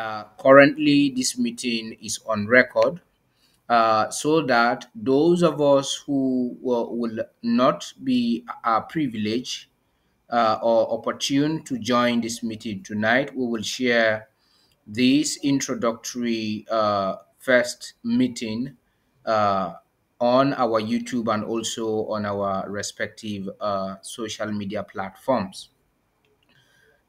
Uh, currently, this meeting is on record uh, so that those of us who will, will not be uh, privileged uh, or opportune to join this meeting tonight, we will share this introductory uh, first meeting uh, on our YouTube and also on our respective social media platforms.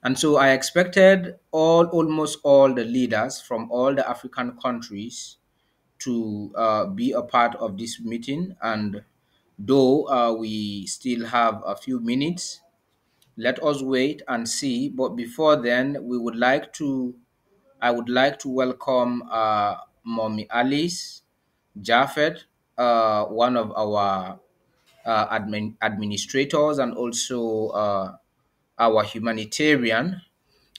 And so I expected all, almost all the leaders from all the African countries to uh, be a part of this meeting. And though uh, we still have a few minutes, let us wait and see. But before then, we would like to, I would like to welcome uh, Mommy Alice Jaffet, uh, one of our uh, admin, administrators and also uh, our humanitarian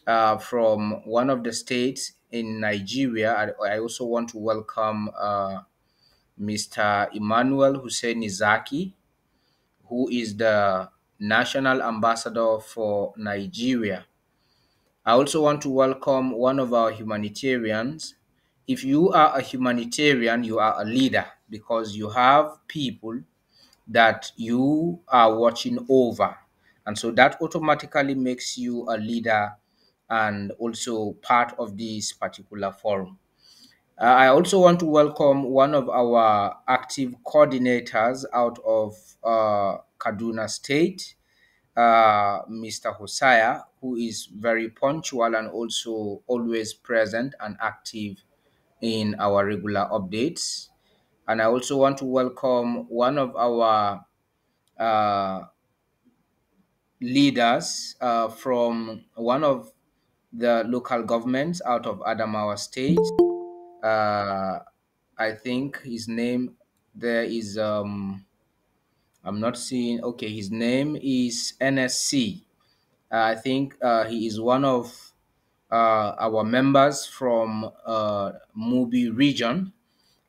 uh, from one of the states in Nigeria. I, I also want to welcome uh, Mr. Emmanuel Hussein Izaki, who is the National Ambassador for Nigeria. I also want to welcome one of our humanitarians. If you are a humanitarian, you are a leader because you have people that you are watching over. And so that automatically makes you a leader and also part of this particular forum. Uh, I also want to welcome one of our active coordinators out of uh, Kaduna State, uh, Mr. Hosea, who is very punctual and also always present and active in our regular updates. And I also want to welcome one of our uh, leaders uh, from one of the local governments out of Adamawa State. Uh, I think his name there is um, I'm not seeing. Okay, his name is NSC. Uh, I think uh, he is one of uh, our members from uh, Mubi region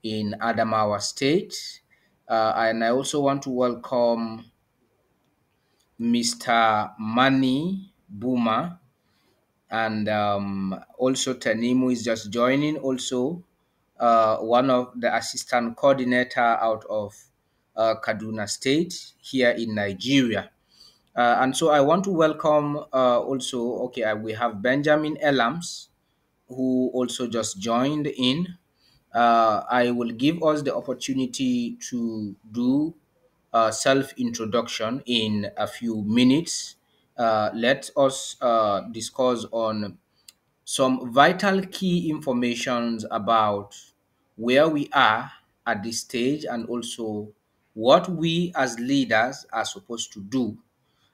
in Adamawa State. And I also want to welcome Mr. Mani Buma and um, also Tanimu is just joining. Also, uh, one of the assistant coordinator out of uh, Kaduna State here in Nigeria. Uh, and so I want to welcome uh, also, okay, uh, we have Benjamin Elams, who also just joined in. Uh, I will give us the opportunity to do a self introduction in a few minutes. Uh, let us uh, discuss on some vital key informations about where we are at this stage and also what we as leaders are supposed to do.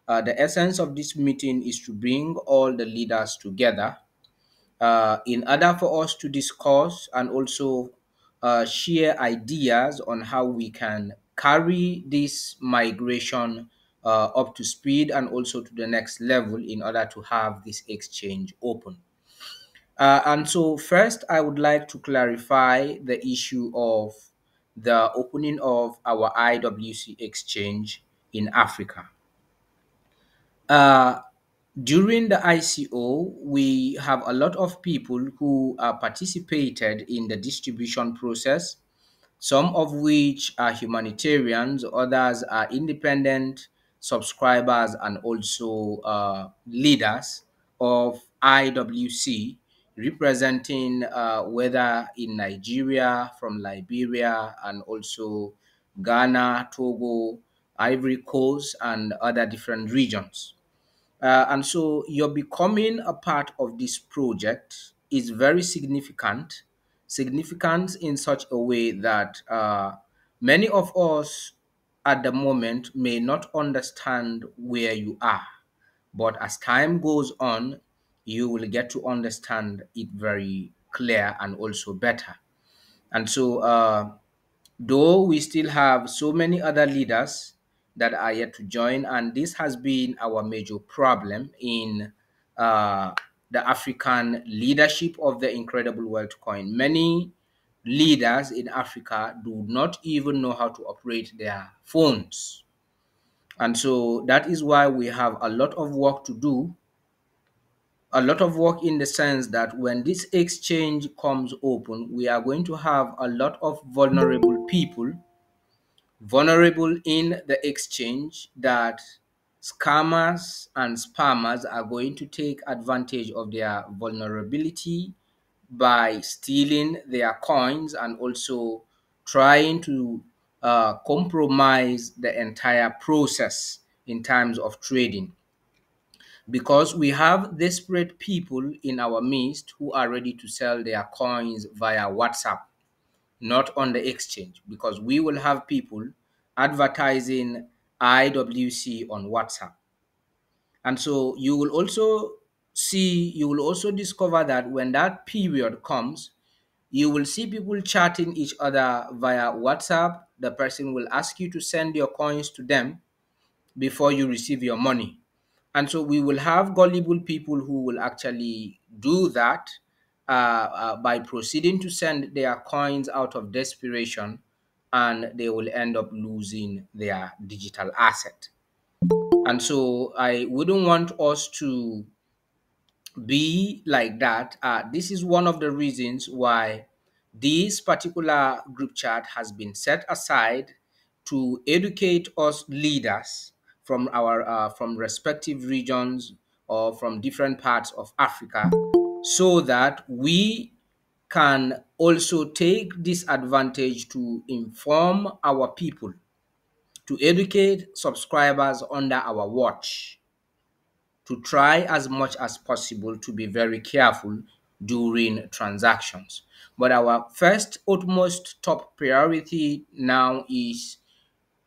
Uh, the essence of this meeting is to bring all the leaders together uh, in order for us to discuss and also uh, share ideas on how we can carry this migration uh, up to speed and also to the next level in order to have this exchange open. Uh, and so, first, I would like to clarify the issue of the opening of our IWC exchange in Africa. Uh, during the ICO, we have a lot of people who participated in the distribution process, some of which are humanitarians, others are independent subscribers and also uh, leaders of IWC, representing uh, whether in Nigeria, from Liberia, and also Ghana, Togo, Ivory Coast, and other different regions. Uh, and so you're becoming a part of this project is very significant, significant in such a way that uh, many of us at the moment may not understand where you are. But as time goes on, you will get to understand it very clear and also better. And so, uh, though we still have so many other leaders that are yet to join, and this has been our major problem in uh, the African leadership of the Incredible Wealth Coin. Many leaders in Africa do not even know how to operate their phones. And so that is why we have a lot of work to do a lot of work in the sense that when this exchange comes open, we are going to have a lot of vulnerable people, vulnerable in the exchange that scammers and spammers are going to take advantage of their vulnerability by stealing their coins and also trying to uh, compromise the entire process in terms of trading. Because we have desperate people in our midst who are ready to sell their coins via WhatsApp, not on the exchange, because we will have people advertising IWC on WhatsApp. And so you will also see, you will also discover that when that period comes, you will see people chatting each other via WhatsApp. The person will ask you to send your coins to them before you receive your money. And so we will have gullible people who will actually do that uh, uh, by proceeding to send their coins out of desperation and they will end up losing their digital asset. And so I wouldn't want us to be like that. Uh, this is one of the reasons why this particular group chat has been set aside to educate us leaders from our uh, from respective regions or from different parts of Africa so that we can also take this advantage to inform our people to educate subscribers under our watch to try as much as possible to be very careful during transactions. But our first, utmost top priority now is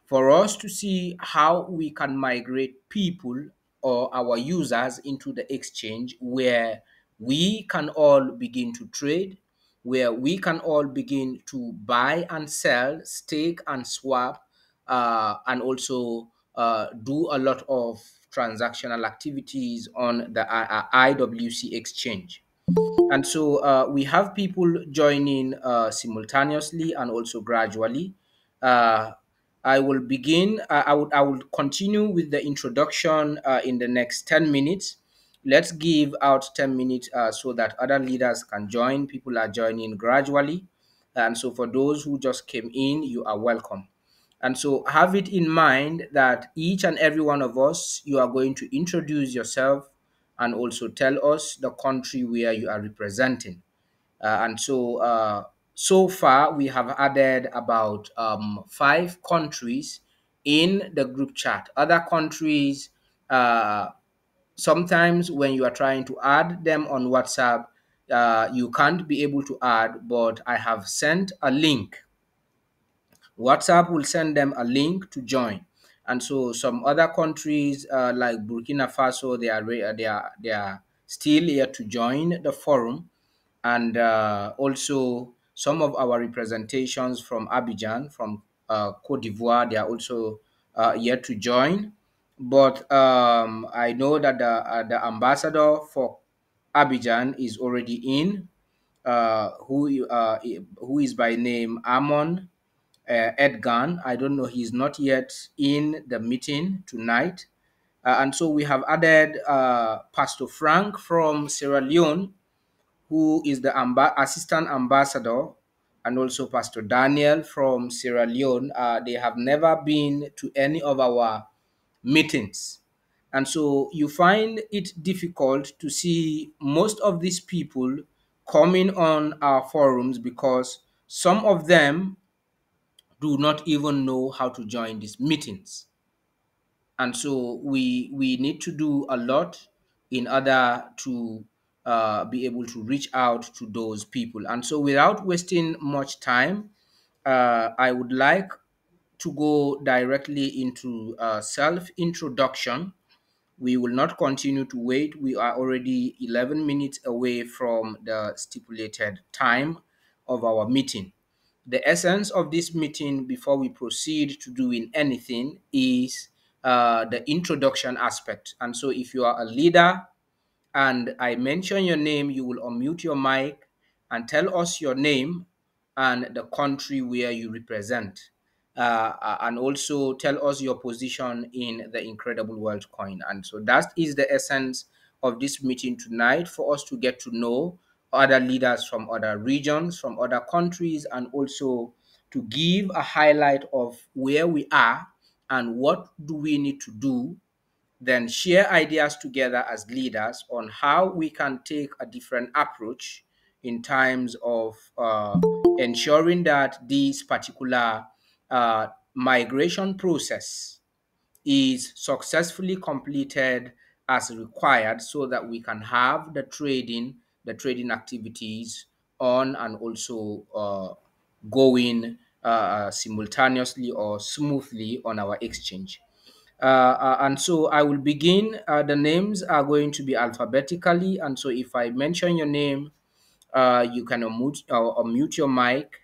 for us to see how we can migrate people or our users into the exchange where we can all begin to trade, where we can all begin to buy and sell, stake and swap, uh, and also uh, do a lot of transactional activities on the IWC exchange. And so uh, we have people joining uh, simultaneously and also gradually. Uh, I will begin, uh, I, would, I will continue with the introduction uh, in the next 10 minutes. Let's give out 10 minutes uh, so that other leaders can join. People are joining gradually. And so for those who just came in, you are welcome. And so have it in mind that each and every one of us, you are going to introduce yourself and also tell us the country where you are representing. Uh, and so, uh, so far, we have added about um, five countries in the group chat. Other countries, uh, sometimes when you are trying to add them on WhatsApp, uh, you can't be able to add, but I have sent a link WhatsApp will send them a link to join. And so some other countries uh, like Burkina Faso, they are they are they are still here to join the forum, and uh, also some of our representations from Abidjan, from uh, Cote d'Ivoire, they are also uh, yet to join. But um, I know that the uh, the ambassador for Abidjan is already in, uh, who who is by name Amon uh, Edgan. I don't know, he's not yet in the meeting tonight. Uh, and so we have added uh, Pastor Frank from Sierra Leone, who is the amba- assistant ambassador, and also Pastor Daniel from Sierra Leone. Uh, they have never been to any of our meetings. And so you find it difficult to see most of these people coming on our forums because some of them do not even know how to join these meetings. And so we we need to do a lot in order to uh, be able to reach out to those people. And so without wasting much time, uh, I would like to go directly into uh, self introduction. We will not continue to wait. We are already 11 minutes away from the stipulated time of our meeting the essence of this meeting before we proceed to doing anything is uh, the introduction aspect. And so, if you are a leader and I mention your name, you will unmute your mic and tell us your name and the country where you represent. Uh, uh and also tell us your position in the incredible wealth coin. And so that is the essence of this meeting tonight for us to get to know other leaders from other regions, from other countries, and also to give a highlight of where we are and what do we need to do then share ideas together as leaders on how we can take a different approach in terms of uh, ensuring that this particular uh, migration process is successfully completed as required so that we can have the trading the trading activities on and also uh, going uh, simultaneously or smoothly on our exchange uh, uh, and so I will begin. Uh, the names are going to be alphabetically, and so if I mention your name, uh, you can unmute, uh, unmute your mic,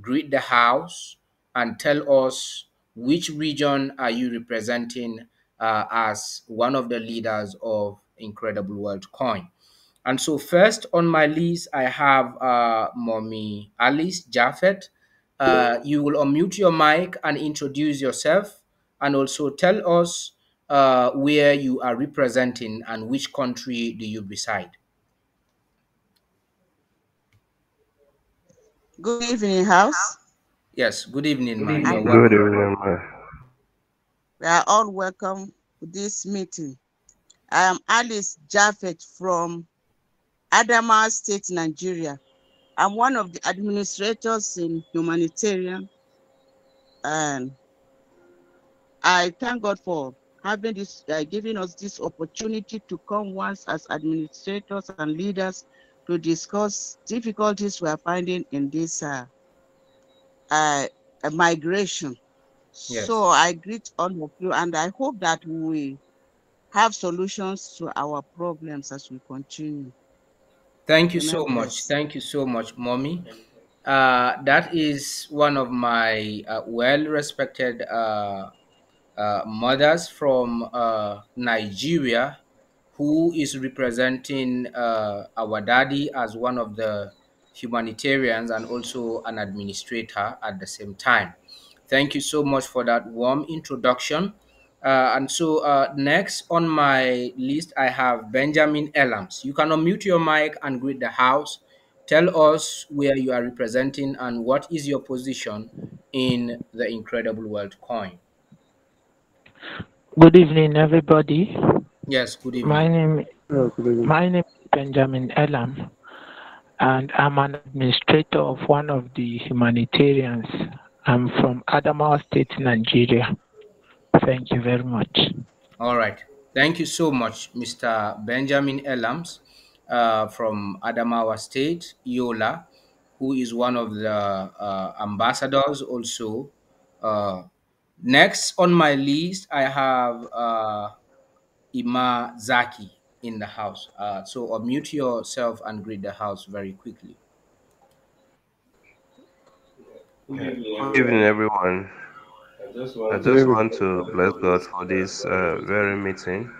greet the house, and tell us which region are you representing uh, as one of the leaders of Incredible Wealth Coin. And so first on my list, I have uh, Mommy Alice Jaffet. Uh, you will unmute your mic and introduce yourself and also tell us uh, where you are representing and which country do you reside. Good evening, House. Yes, good evening, man. Good evening, man. We are all welcome to this meeting. I am Alice Jaffet from Adamawa State, Nigeria. I'm one of the administrators in humanitarian and I thank God for having this, uh, giving us this opportunity to come once as administrators and leaders to discuss difficulties we are finding in this uh, uh, migration. Yes. So I greet all of you and I hope that we have solutions to our problems as we continue. Thank you so much. Thank you so much, Mommy. Uh, that is one of my uh, well respected uh, uh, mothers from uh, Nigeria who is representing uh, our daddy as one of the humanitarians and also an administrator at the same time. Thank you so much for that warm introduction. Uh, and so uh, next on my list, I have Benjamin Elams. You can unmute your mic and greet the house. Tell us where you are representing and what is your position in the Incredible Wealth Coin. Good evening, everybody. Yes, good evening. My name, good evening. my name is Benjamin Elam, and I'm an administrator of one of the humanitarians. I'm from Adamawa State, Nigeria. Thank you very much. All right. Thank you so much, Mr. Benjamin Elams uh, from Adamawa State, Yola, who is one of the uh, ambassadors also. Uh, next on my list, I have uh, Ima Zaki in the house. Uh, so unmute yourself and greet the house very quickly. Good evening, everyone. I just want to bless God for this uh, very meeting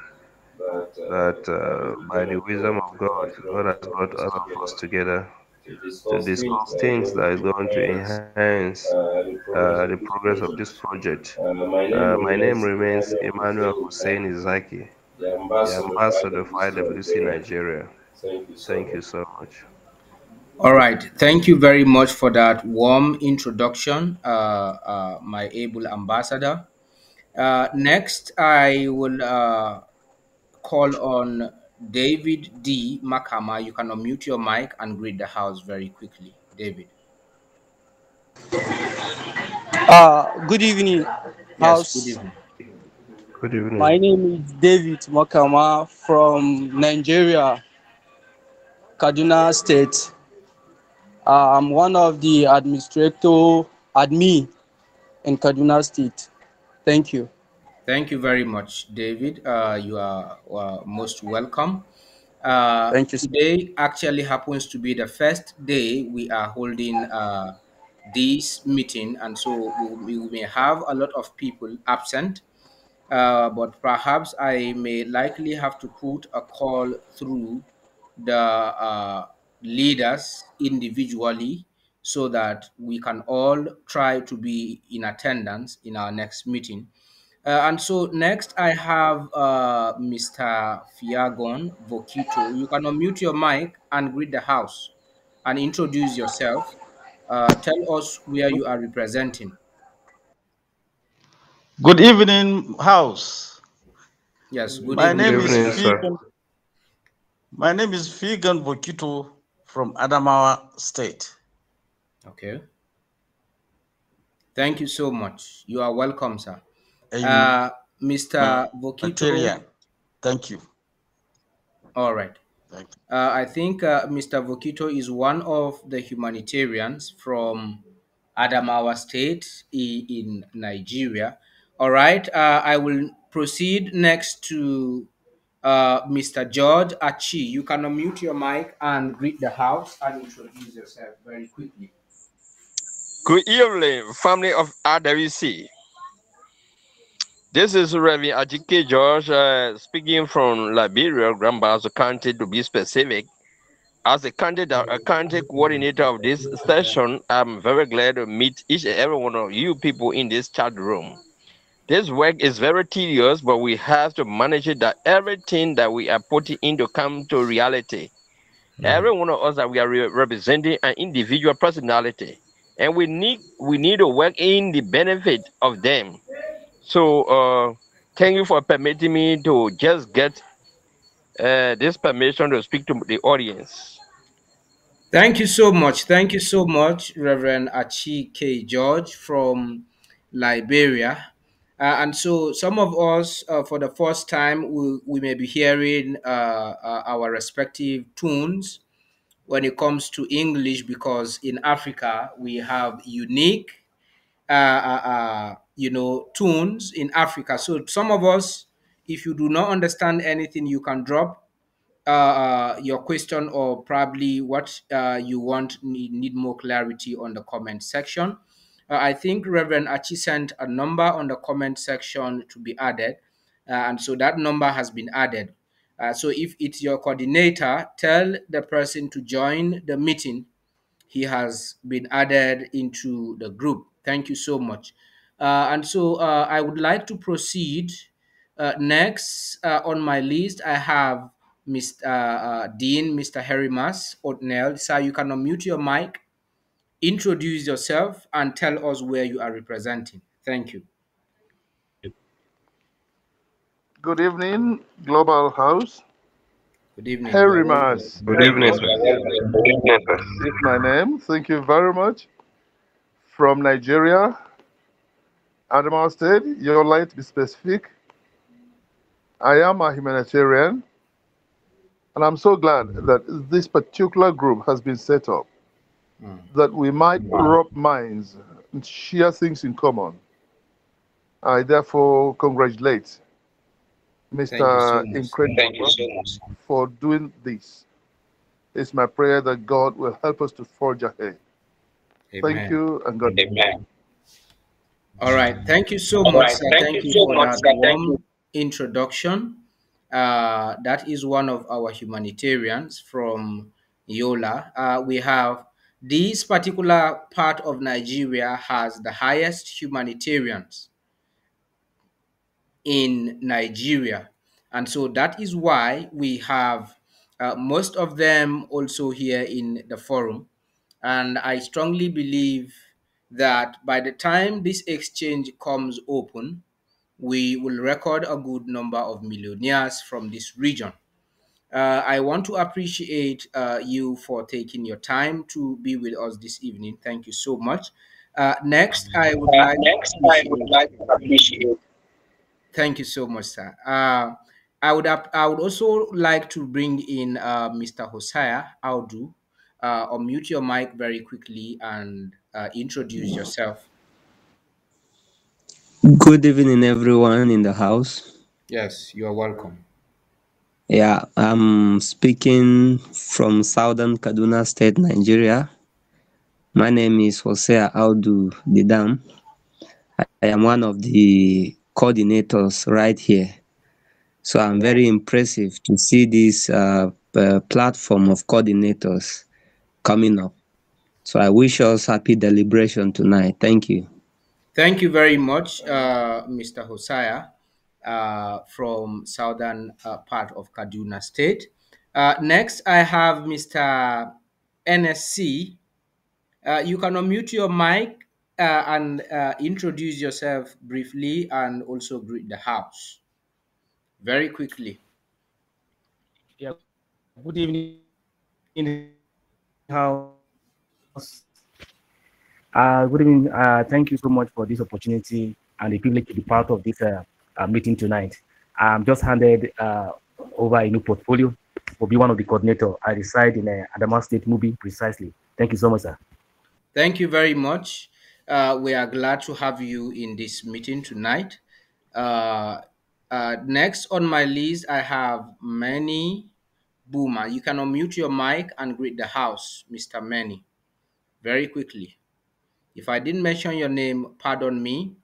that uh, by the wisdom of God, God has brought all of us together to discuss things that is going to enhance uh, the progress of this project. Uh, my name remains Emmanuel Hussein Izaki, the ambassador for IWC Nigeria. Thank you so much. All right. Thank you very much for that warm introduction, uh, uh, my able ambassador. Uh, next, I will uh, call on David D. Makama. You can unmute your mic and greet the house very quickly. David. Uh, good evening, Yes, House. good evening. Good evening. My name is David Makama from Nigeria, Kaduna State. Uh, I'm one of the administrator admin in Kaduna State. Thank you. Thank you very much, David. Uh, you are uh, most welcome. Uh, Thank you. sir. today actually happens to be the first day we are holding uh, this meeting, and so we, we may have a lot of people absent. Uh, but perhaps I may likely have to put a call through the uh, leaders individually so that we can all try to be in attendance in our next meeting. Uh, and so next I have uh, Mr. Fiagon Vokito. You can unmute your mic and greet the house and introduce yourself. Uh, tell us where you are representing. Good evening, House. Yes, good my evening. name Good evening, is sir. Figan, My name is Figan Bokito from Adamawa State. Okay. Thank you so much. You are welcome, sir. a Uh, Mr. Vokito. Humanitarian. Thank you. All right. Thank you. Uh, I think uh, Mr. Vokito is one of the humanitarians from Adamawa State in Nigeria. All right. Uh, I will proceed next to uh, Mr. George Achi. You can unmute your mic and greet the house and introduce yourself very quickly. Good evening, family of IWC. This is Reverend Ajike George uh, speaking from Liberia, Grand Bassa County to be specific. As a county, a county coordinator of this session, I'm very glad to meet each and every one of you people in this chat room. This work is very tedious, but we have to manage it that everything that we are putting into come to reality. Every one of us that we are re- representing an individual personality, and we need we need to work in the benefit of them. So uh, thank you for permitting me to just get uh, this permission to speak to the audience. Thank you so much. Thank you so much, Reverend Achi K. George from Liberia. Uh, and so, some of us, uh, for the first time, we, we may be hearing uh, uh, our respective tunes when it comes to English because in Africa we have unique, uh, uh, you know, tunes in Africa. So, some of us, if you do not understand anything, you can drop your question or probably what you want need, need more clarity on the comment section. Uh, I think Reverend Achi sent a number on the comment section to be added, uh, and so that number has been added. Uh, so if it's your coordinator, tell the person to join the meeting. He has been added into the group. Thank you so much. And so I would like to proceed. Uh, next uh, on my list, I have Mr. Uh, Dean, Mr. Harry Mas Otnell. Sir, you can unmute your mic, introduce yourself, and tell us where you are representing. Thank you. Good evening, Global House. Good evening. Harry Mas Good evening, sir. is my name. Thank you very much. From Nigeria, Adamawa State, Yola to be specific. I am a humanitarian, and I'm so glad that this particular group has been set up. That we might rub minds and share things in common. I therefore congratulate Thank you so Mr. much. Incredible for doing this. It's my prayer that God will help us to forge ahead. Amen. Thank you and God bless. All right. Thank you so All much, right. sir. Thank Thank you you so for much, that warm introduction. Uh, that is one of our humanitarians from Yola. Uh, we have this particular part of Nigeria has the highest humanitarians in Nigeria. And so that is why we have uh, most of them also here in the forum. And I strongly believe that by the time this exchange comes open, we will record a good number of millionaires from this region. Uh, I want to appreciate uh, you for taking your time to be with us this evening. Thank you so much. Uh, next, I would Uh, like next, I would like to appreciate. Thank you so much, sir. Uh, I would I would also like to bring in uh, Mr. Hosea Audu. Uh, unmute your mic very quickly and uh, introduce yourself. Good evening, everyone in the house. Yes, you are welcome. Yeah, I'm speaking from southern Kaduna State, Nigeria. My name is Hosea Audu Didam. I am one of the coordinators right here. So I'm very impressive to see this uh, platform of coordinators coming up. So I wish us happy deliberation tonight. Thank you. Thank you very much, uh, Mr. Hosea, from southern uh, part of Kaduna State. Uh, next, I have Mr. NSC. Uh, you can unmute your mic uh, and introduce yourself briefly and also greet the house very quickly. Yeah. Good evening, house. Uh, good evening. Uh, thank you so much for this opportunity and the privilege to be part of this uh, uh meeting tonight. I'm just handed uh, over a new portfolio Will be one of the coordinator. I reside in uh, Adama State Mubi precisely. Thank you so much, sir. Thank you very much. Uh, we are glad to have you in this meeting tonight. Uh, uh, next on my list, I have Manny Boomer. You can unmute your mic and greet the house, Mr. Manny, very quickly. If I didn't mention your name, pardon me.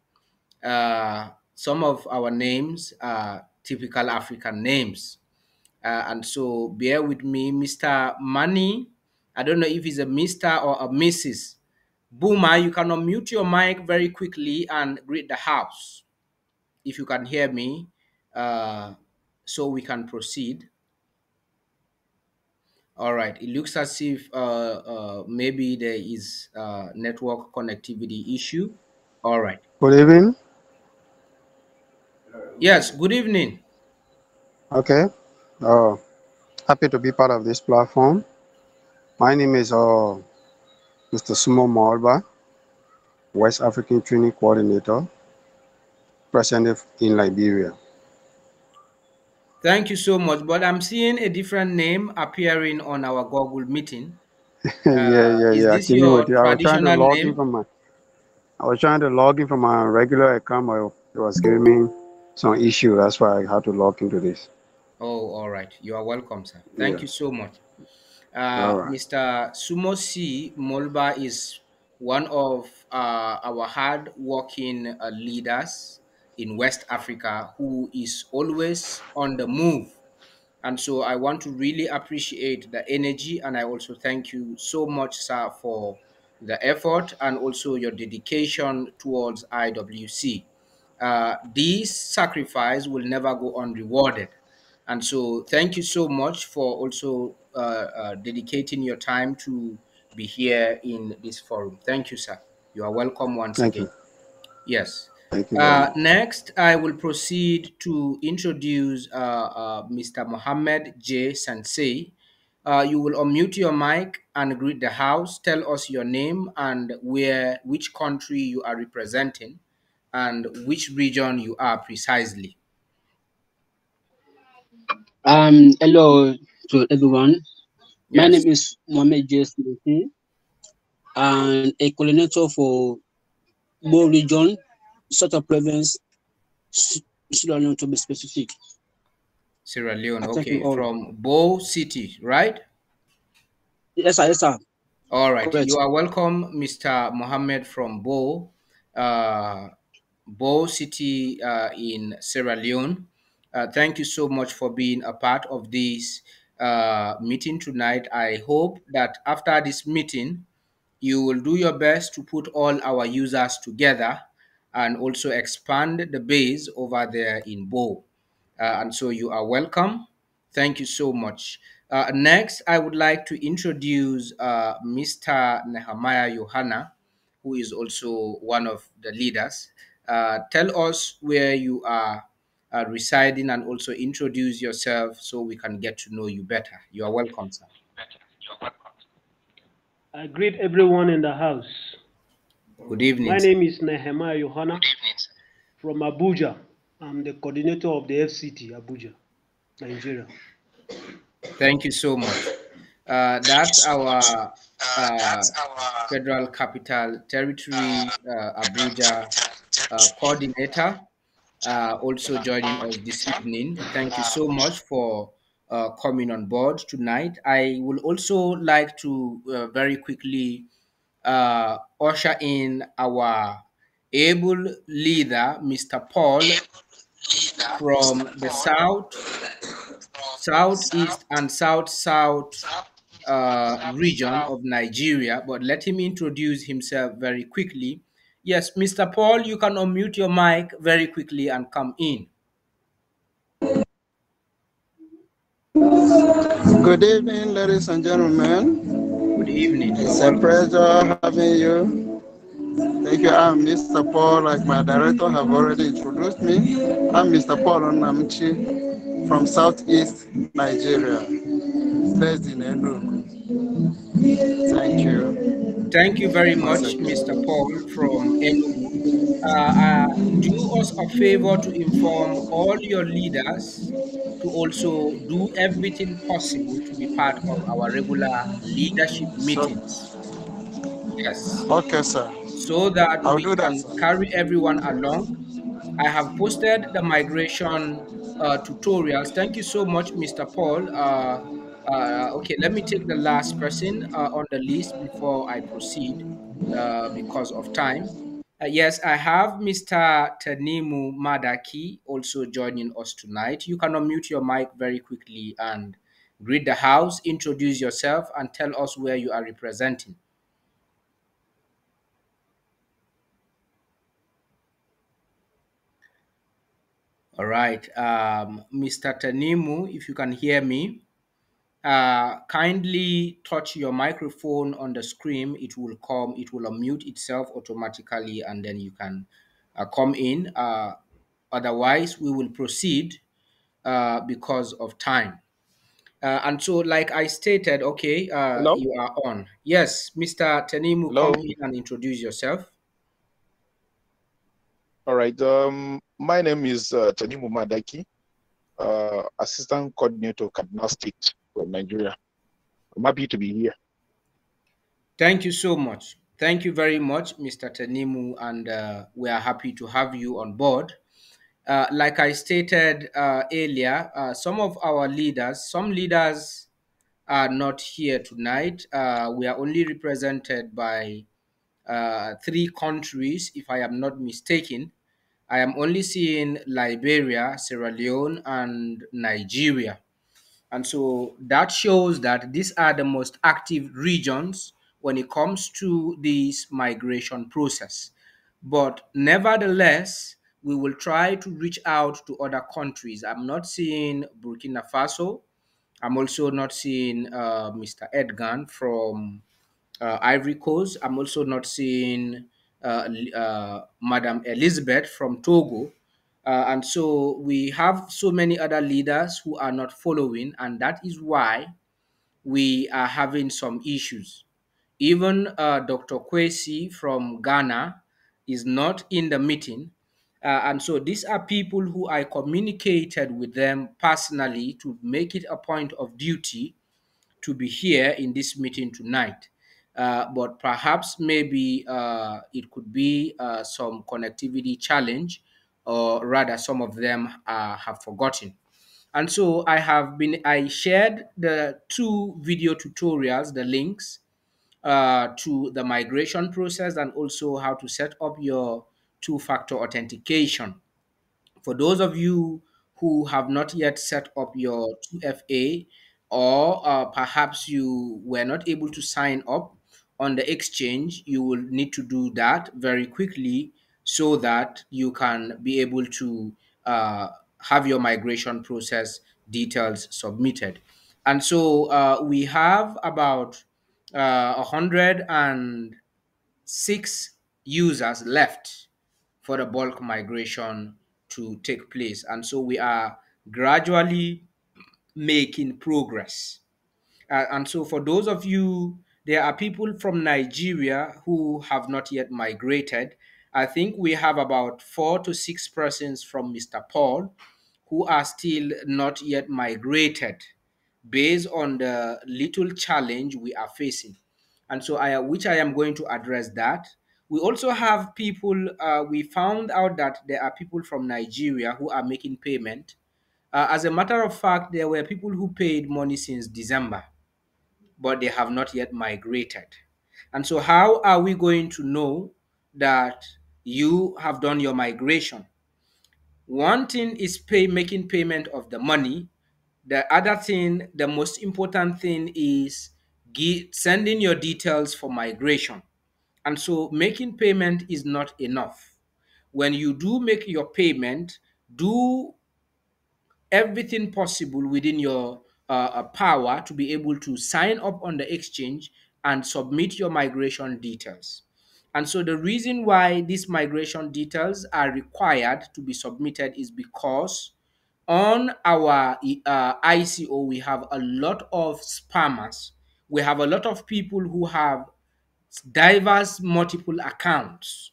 Some of our names are typical African names. Uh, and so bear with me, Mr. Money. I don't know if he's a Mr. or a Mrs. Boomer, you can unmute your mic very quickly and greet the house. If you can hear me, uh, so we can proceed. All right, it looks as if uh, uh, maybe there is a network connectivity issue. All right. Good evening. Yes, good evening. Okay. Uh, happy to be part of this platform. My name is uh, Mr. Sumo Malba, West African Training Coordinator, present in Liberia. Thank you so much. But I'm seeing a different name appearing on our Google meeting. yeah, yeah, uh, yeah. This your I was trying to log name? in from my I was trying to log in from my regular account, but it was giving me some issue. That's why I had to log into this. Oh, all right. You are welcome, sir. Thank yeah. you so much. Uh, right. Mr. Sumosi Molba is one of uh, our hard-working uh, leaders in West Africa who is always on the move. And so I want to really appreciate the energy and I also thank you so much, sir, for the effort and also your dedication towards IWC. Uh, this sacrifice will never go unrewarded. And so thank you so much for also uh, uh, dedicating your time to be here in this forum. Thank you, sir. You are welcome once thank again. You. Yes. Thank Uh, next, I will proceed to introduce uh, uh, Mr. Mohammed J. Sensei. Uh, you will unmute your mic and greet the house. Tell us your name and where, which country you are representing, and which region you are precisely. Um, hello to everyone. Yes. My name is Mohamed J. And a coordinator for Bo region sort of province, Sierra Leone to be specific. Sierra Leone, okay, from Bo City, right? Yes, sir, yes, sir. All right, Correct. you are welcome, Mr. Mohammed from Bo, uh, Bo City uh, in Sierra Leone. Uh, thank you so much for being a part of this uh, meeting tonight. I hope that after this meeting, you will do your best to put all our users together and also expand the base over there in Bo. Uh, and so you are welcome. Thank you so much. Uh, next, I would like to introduce uh, Mr. Nehemiah Johanna, who is also one of the leaders. Uh, tell us where you are uh, residing and also introduce yourself so we can get to know you better. You are welcome, sir. I greet everyone in the house. Good evening. My name is Nehemiah Johanna from Abuja. I'm the coordinator of the FCT Abuja, Nigeria. Thank you so much. Uh, that's our uh, Federal Capital Territory uh, Abuja uh, coordinator, uh, also joining us this evening. Thank you so much for uh, coming on board tonight. I would also like to very quickly uh, usher in our able leader, Mr. Paul, from the south, southeast, and south south uh, region of Nigeria. But let him introduce himself very quickly. Yes, Mr. Paul, you can unmute your mic very quickly and come in. Good evening, ladies and gentlemen. Good evening. It's a pleasure having you. Thank you. I'm Mr. Paul, like my director have already introduced me. I'm Mr. Paul Onamchi from Southeast Nigeria, based in Enugu. Thank you. Thank you very much, Mr. Paul from Enugu. Uh, uh, do us a favor to inform all your leaders to also do everything possible to be part of our regular leadership meetings. Yes. Okay, sir. So that I'll we do that, can carry everyone along. I have posted the migration uh, tutorials. Thank you so much, Mr. Paul. Uh, okay, let me take the last person uh, on the list before I proceed uh, because of time. Uh, yes, I have Mr. Tanimu Madaki also joining us tonight. You can unmute your mic very quickly and greet the house, introduce yourself, and tell us where you are representing. All right, um, Mr. Tanimu, if you can hear me, uh, kindly touch your microphone on the screen. It will come, it will unmute itself automatically, and then you can uh, come in. Uh, otherwise, we will proceed uh, because of time. Uh, and so, like I stated, okay, uh, you are on. Yes, Mr. Tanimu, Hello? come in and introduce yourself. All right. Um, my name is uh, Tanimu Madaki, uh, Assistant Coordinator, Kaduna State from Nigeria. I'm happy to be here. Thank you so much. Thank you very much, Mr. Tanimu, and uh, we are happy to have you on board. Uh, like I stated uh, earlier, uh, some of our leaders, some leaders are not here tonight. Uh, we are only represented by uh, three countries, if I am not mistaken. I am only seeing Liberia, Sierra Leone, and Nigeria. And so that shows that these are the most active regions when it comes to this migration process. But nevertheless, we will try to reach out to other countries. I'm not seeing Burkina Faso. I'm also not seeing uh, Mr. Edgan from uh, Ivory Coast. I'm also not seeing uh, uh, Madam Elizabeth from Togo. Uh, and so we have so many other leaders who are not following, and that is why we are having some issues. Even uh, Dr. Kwesi from Ghana is not in the meeting. Uh, and so these are people who I communicated with them personally to make it a point of duty to be here in this meeting tonight. Uh, but perhaps maybe uh, it could be uh, some connectivity challenge, or rather, some of them uh, have forgotten. And so I have been, I shared the two video tutorials, the links uh, to the migration process and also how to set up your two-factor authentication. For those of you who have not yet set up your 2FA or uh, perhaps you were not able to sign up on the exchange, you will need to do that very quickly so that you can be able to uh, have your migration process details submitted. And so uh, we have about uh, 106 users left for the bulk migration to take place. And so we are gradually making progress. Uh, and so for those of you, there are people from Nigeria who have not yet migrated. I think we have about four to six persons from Mr. Paul who are still not yet migrated based on the little challenge we are facing. And so I, which I am going to address that. We also have people, uh, we found out that there are people from Nigeria who are making payment. Uh, as a matter of fact, there were people who paid money since December, but they have not yet migrated. And so how are we going to know that you have done your migration? One thing is pay making payment of the money. The other thing, the most important thing is give, sending your details for migration. And so making payment is not enough. When you do make your payment, do everything possible within your uh, uh, power to be able to sign up on the exchange and submit your migration details. And so the reason why these migration details are required to be submitted is because on our uh, ICO, we have a lot of spammers. We have a lot of people who have diverse multiple accounts.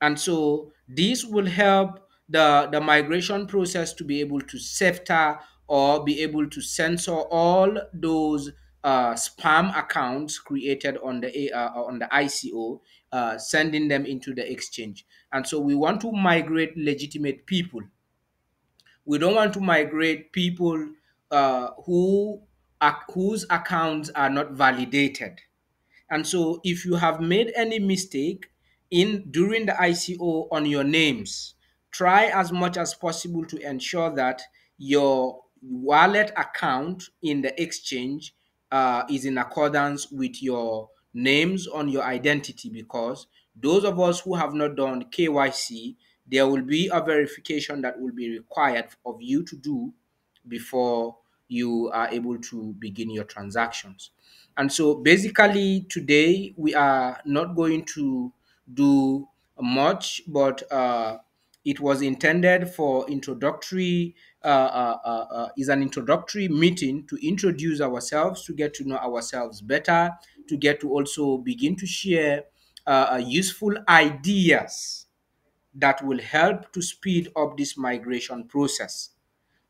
And so this will help the, the migration process to be able to safety or be able to censor all those spam accounts created on the uh, on the ICO, uh, sending them into the exchange. And so we want to migrate legitimate people. We don't want to migrate people uh, who whose accounts are not validated. And so if you have made any mistake in during the ICO on your names, try as much as possible to ensure that your wallet account in the exchange uh, is in accordance with your names on your identity because those of us who have not done KYC, there will be a verification that will be required of you to do before you are able to begin your transactions. And so basically today we are not going to do much, but uh, it was intended for introductory, Uh, uh, uh, is an introductory meeting to introduce ourselves, to get to know ourselves better, to get to also begin to share uh, useful ideas that will help to speed up this migration process.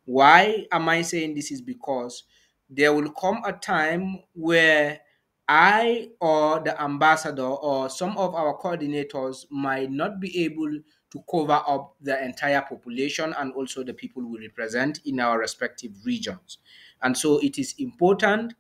Why am I saying this is because there will come a time where I or the ambassador or some of our coordinators might not be able to cover up the entire population and also the people we represent in our respective regions. And so it is important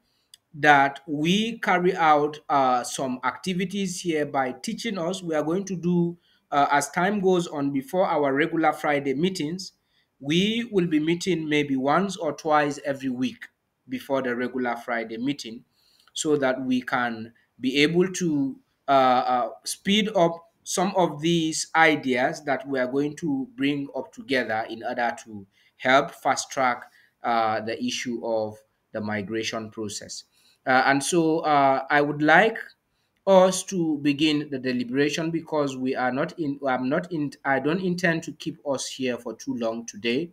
that we carry out uh, some activities here by teaching us. We are going to do, uh, as time goes on before our regular Friday meetings, we will be meeting maybe once or twice every week before the regular Friday meeting so that we can be able to uh, uh, speed up some of these ideas that we are going to bring up together in order to help fast track uh, the issue of the migration process. Uh, and so uh, I would like us to begin the deliberation because we are not in i'm not in i don't intend to keep us here for too long today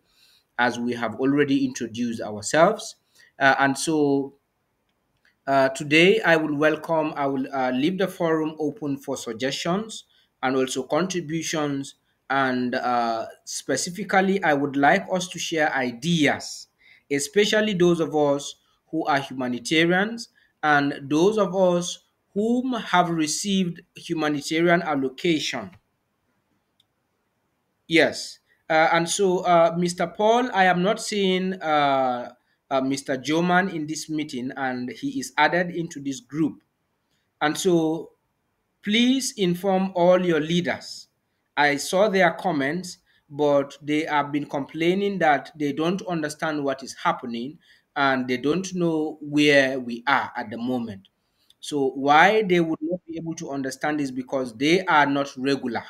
as we have already introduced ourselves uh, and so uh, today i will welcome i will uh, leave the forum open for suggestions and also contributions and uh, specifically i would like us to share ideas especially those of us who are humanitarians and those of us whom have received humanitarian allocation. Yes, uh, and so uh, Mr. Paul, I am not seeing uh, Mr. Joman in this meeting, and he is added into this group. And so, please inform all your leaders. I saw their comments, but they have been complaining that they don't understand what is happening and they don't know where we are at the moment. So why they would not be able to understand is because they are not regular.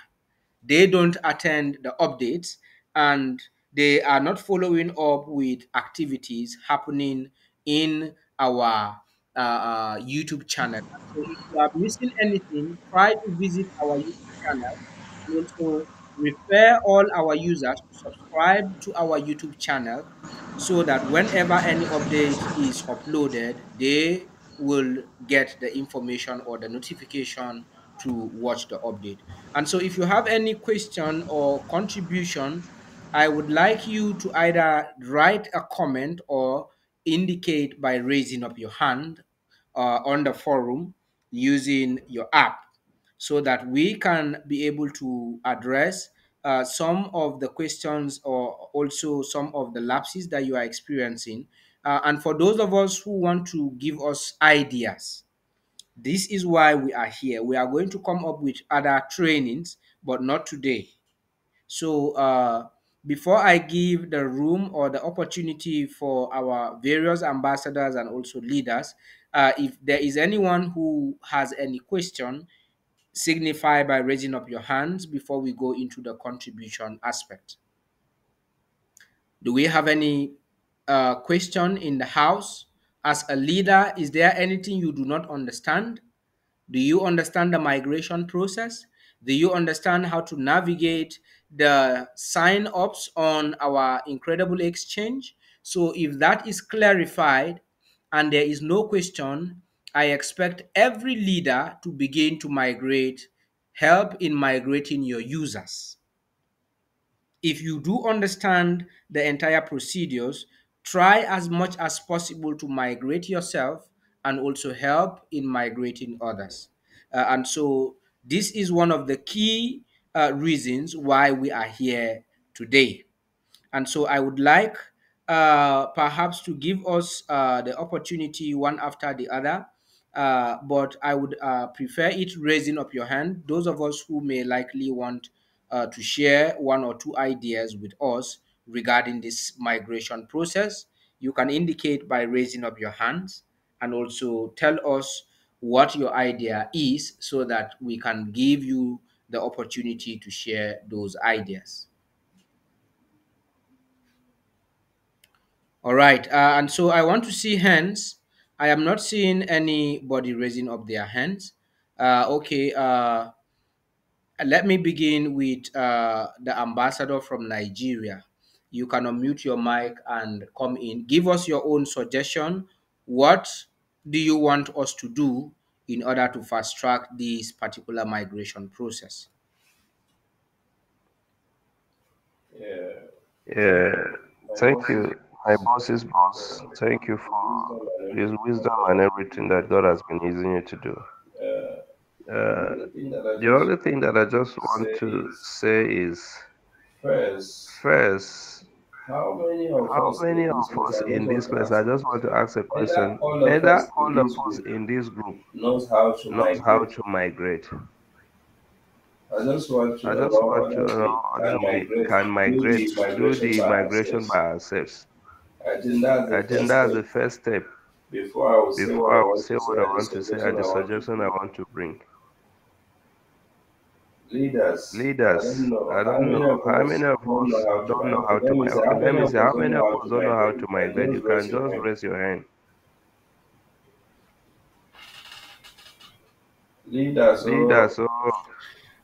They don't attend the updates and they are not following up with activities happening in our uh, uh, YouTube channel. So if you are missing anything, try to visit our YouTube channel and also refer all our users to subscribe to our YouTube channel so that whenever any update is uploaded, they will get the information or the notification to watch the update. And so if you have any question or contribution, I would like you to either write a comment or indicate by raising up your hand uh, on the forum using your app so that we can be able to address uh, some of the questions or also some of the lapses that you are experiencing uh, and for those of us who want to give us ideas, this is why we are here. We are going to come up with other trainings, but not today. So uh, before I give the room or the opportunity for our various ambassadors and also leaders, Uh, if there is anyone who has any question, signify by raising up your hands before we go into the contribution aspect. Do we have any uh, question in the house? As a leader, is there anything you do not understand? Do you understand the migration process? Do you understand how to navigate the sign ups on our incredible exchange? So, if that is clarified and there is no question, I expect every leader to begin to migrate, help in migrating your users. If you do understand the entire procedures, try as much as possible to migrate yourself and also help in migrating others. Uh, and so this is one of the key uh, reasons why we are here today. And so I would like uh, perhaps to give us uh, the opportunity one after the other. Uh, but I would uh, prefer it raising up your hand. Those of us who may likely want uh, to share one or two ideas with us regarding this migration process, you can indicate by raising up your hands and also tell us what your idea is so that we can give you the opportunity to share those ideas. All right, uh, and so I want to see hands. I am not seeing anybody raising up their hands. Uh, okay, uh, let me begin with uh, the ambassador from Nigeria. You can unmute your mic and come in. Give us your own suggestion. What do you want us to do in order to fast track this particular migration process? Yeah, yeah. thank you, my boss's boss. Thank you for his wisdom and everything that God has been using you to do. Uh, the only thing that I just want to say is first, How many of how us many in of this place, us I in just this want place, to I ask, just want to ask a whether question, all of either us all of us in this group knows how to knows how migrate? to migrate. I just want to I just know want to know we can we migrate, can do migrate, the do migration the by migration ourselves. by ourselves. I think that's I the think first that's step. the first step. Before I will say what I I want to say I and the want to say suggestion I want to bring. Want to bring. Leaders, I don't Leaders, know I how don't many know of how us many of don't know us how to don't know how Let to me migrate. how let many me of say us how don't many know of how us to don't know how migrate? to You can migrate. You just raise can your just hand. raise your hand. Leaders, Leaders, oh, oh,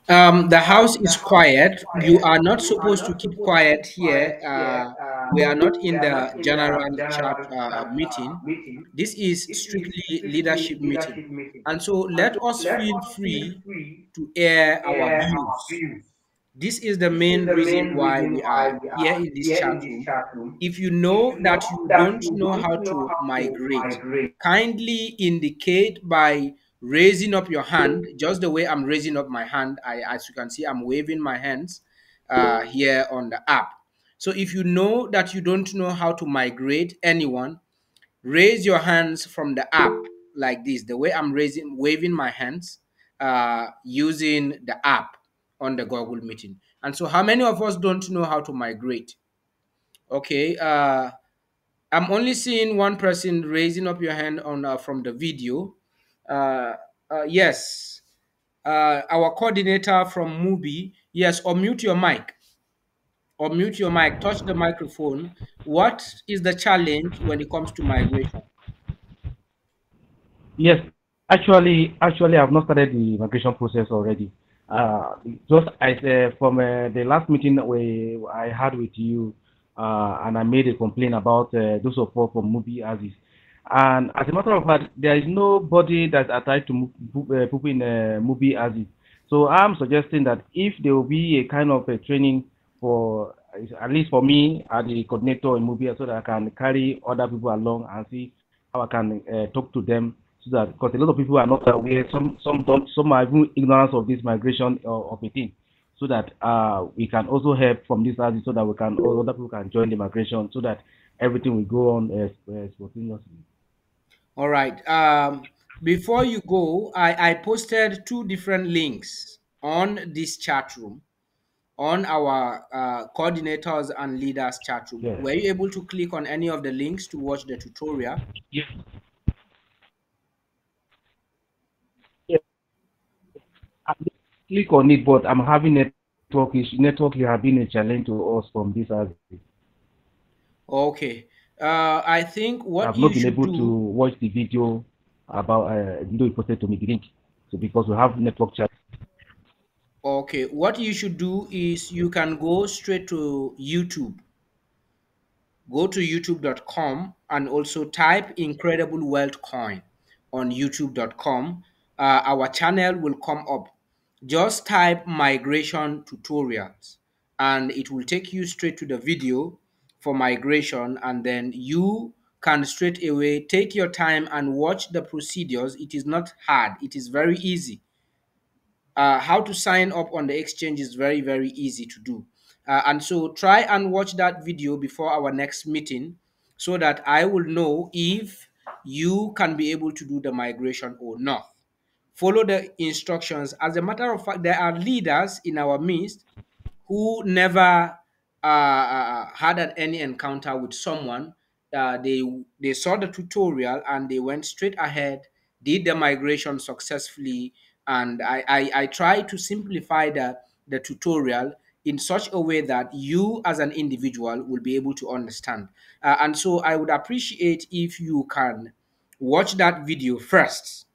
Um, the house is quiet. You are not supposed to keep quiet here. Uh, we are not in the general chat uh, meeting. This is strictly leadership meeting. And so let us feel free to air our views. This is the main reason why we are here in this chat room. If you know that you don't know how to migrate, kindly indicate by raising up your hand, just the way I'm raising up my hand. I, as you can see, I'm waving my hands uh, here on the app. So if you know that you don't know how to migrate anyone, raise your hands from the app like this. The way I'm raising, waving my hands uh, using the app on the Google Meeting. And so, how many of us don't know how to migrate? Okay, uh, I'm only seeing one person raising up your hand on uh, from the video. Uh, uh, yes, uh, our coordinator from Mubi. Yes, or unmute your mic. Unmute your mic. Touch the microphone. What is the challenge when it comes to migration? Yes, actually, actually, I've not started the migration process already. Uh, just I uh, from uh, the last meeting we I had with you, uh, and I made a complaint about uh, those of us from Mubi Aziz. And as a matter of fact, there is nobody that I tried to move, uh, in a Mubi Aziz. So I'm suggesting that if there will be a kind of a training for at least for me as the coordinator in Mubi, so that I can carry other people along and see how I can uh, talk to them so that because a lot of people are not aware, some some don't, some are even ignorant of this migration of, of a thing, so that uh, we can also help from this side so that we can other people can join the migration so that everything will go on uh, uh, spontaneously. All right. Um, before you go, I, I posted two different links on this chat room, on our uh, coordinators and leaders chat room. Yes. Were you able to click on any of the links to watch the tutorial? Yes. Click on it, but I'm having network issue. Network have been a challenge to us from this aspect. Okay. Uh, I think what I've not been able do... to watch the video about uh, video you posted to me the link. So because we have network chat Okay. What you should do is you can go straight to YouTube. Go to youtube.com and also type Incredible Wealth Coin on youtube.com. Uh, our channel will come up. Just type migration tutorials and it will take you straight to the video for migration and then you can straight away take your time and watch the procedures. It is not hard, it is very easy uh, how to sign up on the exchange is very very easy to do. Uh, and so try and watch that video before our next meeting so that i will know if you can be able to do the migration or not. Follow the instructions. As a matter of fact there are leaders in our midst who never uh, uh, had an, any encounter with someone. Uh, they they saw the tutorial and they went straight ahead, did the migration successfully, and I I, I try to simplify the the tutorial in such a way that you as an individual will be able to understand. Uh, and so I would appreciate if you can watch that video first.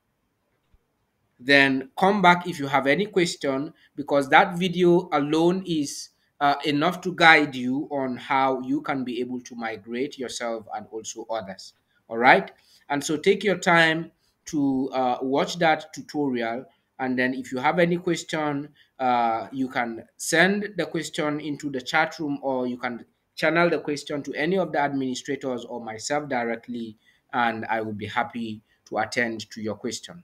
Then come back if you have any question because that video alone is uh, enough to guide you on how you can be able to migrate yourself and also others. All right? And so take your time to uh, watch that tutorial and then if you have any question uh, you can send the question into the chat room or you can channel the question to any of the administrators or myself directly and i will be happy to attend to your question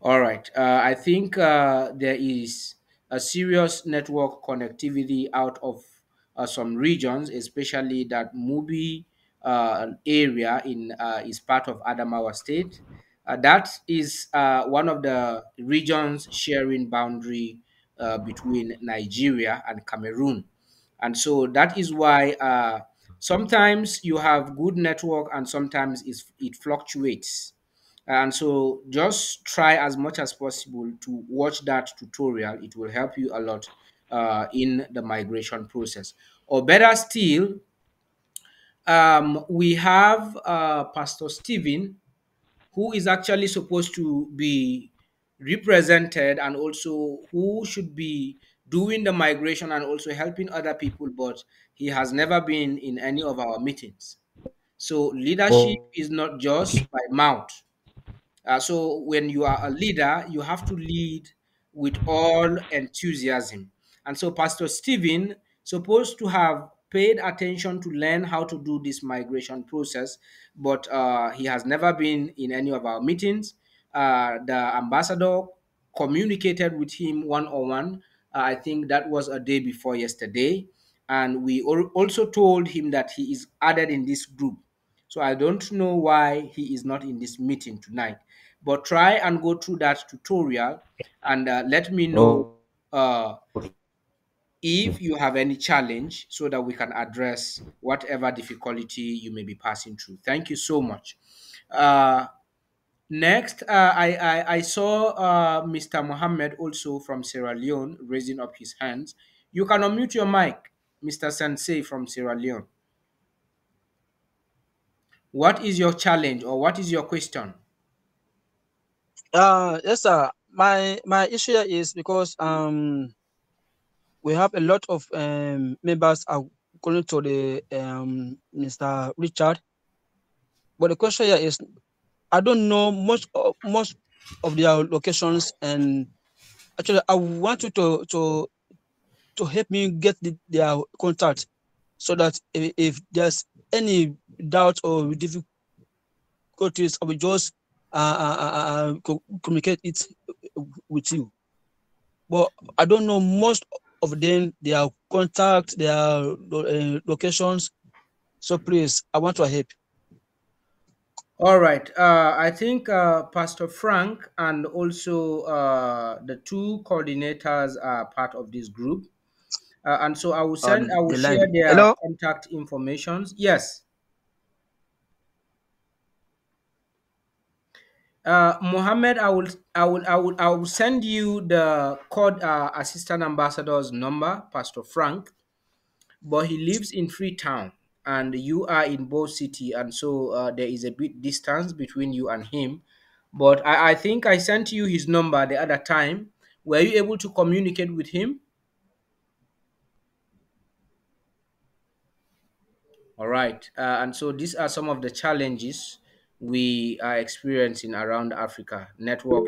all right. Uh, I think uh, there is a serious network connectivity out of uh, some regions, especially that Mubi uh, area in uh, is part of Adamawa State. Uh, that is uh, one of the regions sharing boundary uh, between Nigeria and Cameroon, and so that is why uh, sometimes you have good network and sometimes it fluctuates. And so just try as much as possible to watch that tutorial. It will help you a lot uh, in the migration process. Or better still um, we have uh, pastor stephen who is actually supposed to be represented and also who should be doing the migration and also helping other people but he has never been in any of our meetings so leadership is not just by mouth uh, so when you are a leader, you have to lead with all enthusiasm. And so Pastor Stephen supposed to have paid attention to learn how to do this migration process, but uh, he has never been in any of our meetings. Uh, the ambassador communicated with him one on one. I think that was a day before yesterday, and we also told him that he is added in this group. So I don't know why he is not in this meeting tonight. But try and go through that tutorial and uh, let me know uh, if you have any challenge so that we can address whatever difficulty you may be passing through. Thank you so much. Uh, next, uh, I, I, I saw uh, Mr. Mohammed also from Sierra Leone raising up his hands. You can unmute your mic, Mr. Sesay from Sierra Leone. What is your challenge or what is your question? Uh, yes, sir. My my issue is because um we have a lot of um members going to the um Mr. Richard, but the question here is I don't know most of, most of their locations, and actually I want you to to to help me get the, their contact so that if, if there's any doubt or difficulties, I will just uh, uh, uh, uh, communicate it with you. But I don't know most of them, their contact, their uh, locations. So please, I want to help. All right. Uh, I think uh, Pastor Frank and also uh, the two coordinators are part of this group. Uh, and so I will send, I will the share line. their Hello? contact information. Yes. Uh, Mohammed, I will, I will, I will, I will send you the code uh, assistant ambassador's number, Pastor Frank, but he lives in Freetown and you are in Bo city, and so uh, there is a bit distance between you and him. But I, I think I sent you his number the other time. Were you able to communicate with him? All right. Uh, and so these are some of the challenges we are experiencing around Africa network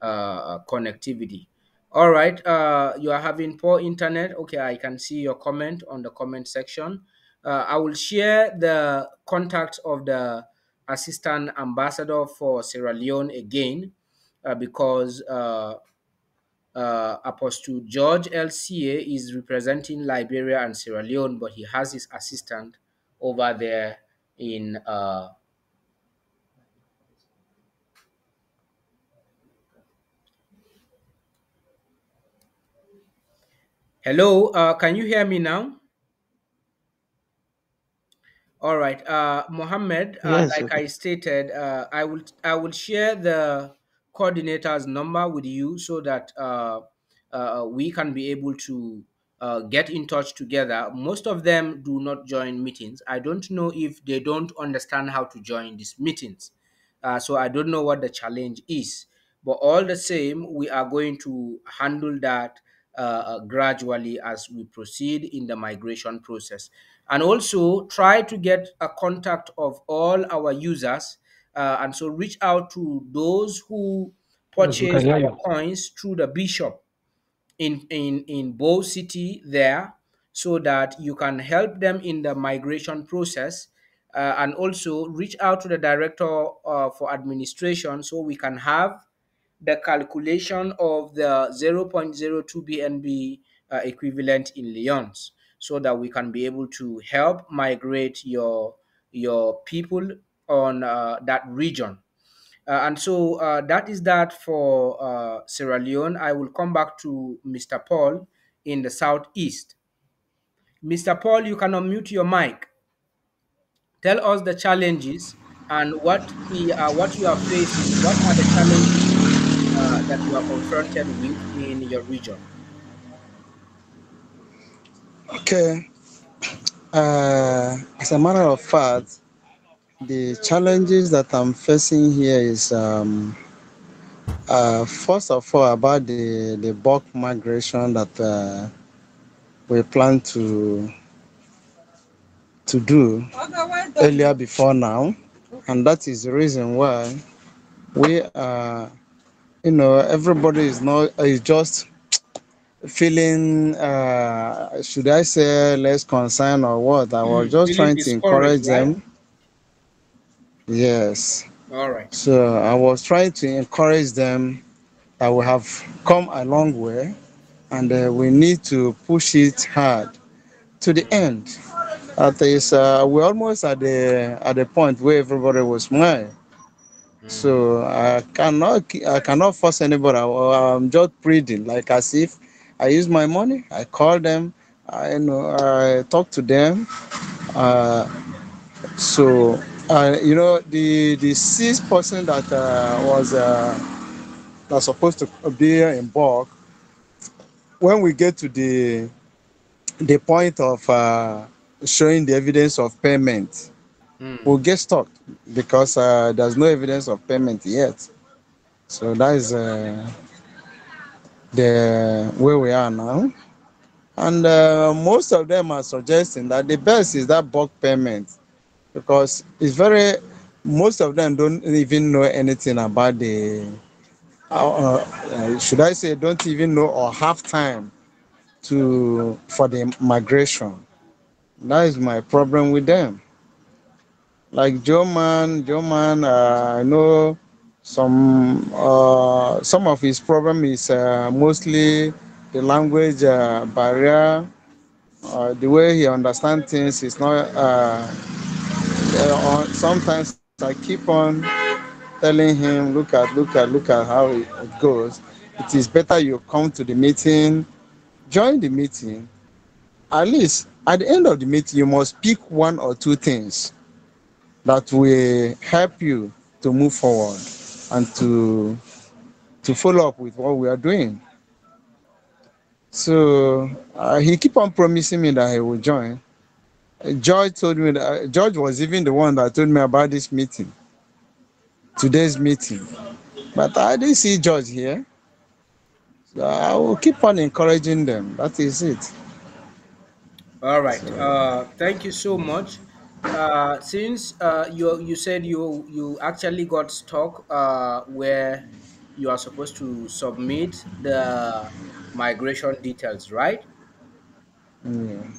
uh, connectivity. All right. Uh, you are having poor internet. Okay, I can see your comment on the comment section. Uh, I will share the contact of the assistant ambassador for Sierra Leone again uh, because uh, uh, Apostle George LCA is representing Liberia and Sierra Leone, but he has his assistant over there in uh, hello uh, can you hear me now? All right uh mohammed uh, Yes, like okay. i stated uh, i will i will share the coordinator's number with you so that uh, uh, we can be able to uh, get in touch together. Most of them do not join meetings. I don't know if they don't understand how to join these meetings. Uh, so i don't know what the challenge is. But all the same we are going to handle that uh, uh, gradually as we proceed in the migration process and also try to get a contact of all our users uh, and so reach out to those who Yes, we can purchase our you. coins through the bishop in in in Bo City there, so that you can help them in the migration process, uh, and also reach out to the director uh, for administration so we can have the calculation of the 0.02 BNB uh, equivalent in Leones, so that we can be able to help migrate your your people on uh, that region. Uh, and so uh, that is that for uh, Sierra Leone. I will come back to Mr. Paul in the southeast. Mr. Paul, you can unmute your mic. Tell us the challenges and what we are, what you are facing. What are the challenges that you are confronted with in your region? Okay. Uh, as a matter of fact, the challenges that I'm facing here is um, uh, first of all about the, the bulk migration that uh, we plan to to do earlier before now, and that is the reason why we are, you know, everybody is not is just feeling uh should i say less concerned or what? I was Mm, just trying to encourage right? them yes. All right. so i was trying to encourage them that we have come a long way and uh, we need to push it hard to the end. At is uh, we're almost at the at the point where everybody was smile so I cannot I cannot force anybody. I'm just pleading, like as if I use my money. I call them. I you know I talk to them. Uh, so uh, you know the the sixth person that uh, was uh, that's supposed to be in bulk. When we get to the the point of uh, showing the evidence of payment, we'll get stuck because uh, there's no evidence of payment yet. So that is uh, the where we are now. And uh, most of them are suggesting that the best is that bulk payment because it's very, most of them don't even know anything about the, uh, uh, should I say, don't even know or have time to for the migration. That is my problem with them. Like Joe Man, Joe Man, uh, I know some uh, some of his problem is uh, mostly the language uh, barrier. Uh, the way he understands things is not. Uh, sometimes I keep on telling him, look at, look at, look at how it goes. It is better you come to the meeting, join the meeting. At least at the end of the meeting, you must pick one or two things that will help you to move forward. and to to follow up with what we are doing. So uh, he keep on promising me that he will join. George told me that uh, George was even the one that told me about this meeting, today's meeting. But I didn't see George here. So I will keep on encouraging them. That is it. All right. Uh, thank you so much. Uh, since uh, you you said you you actually got stuck uh, where you are supposed to submit the migration details, right? Yeah.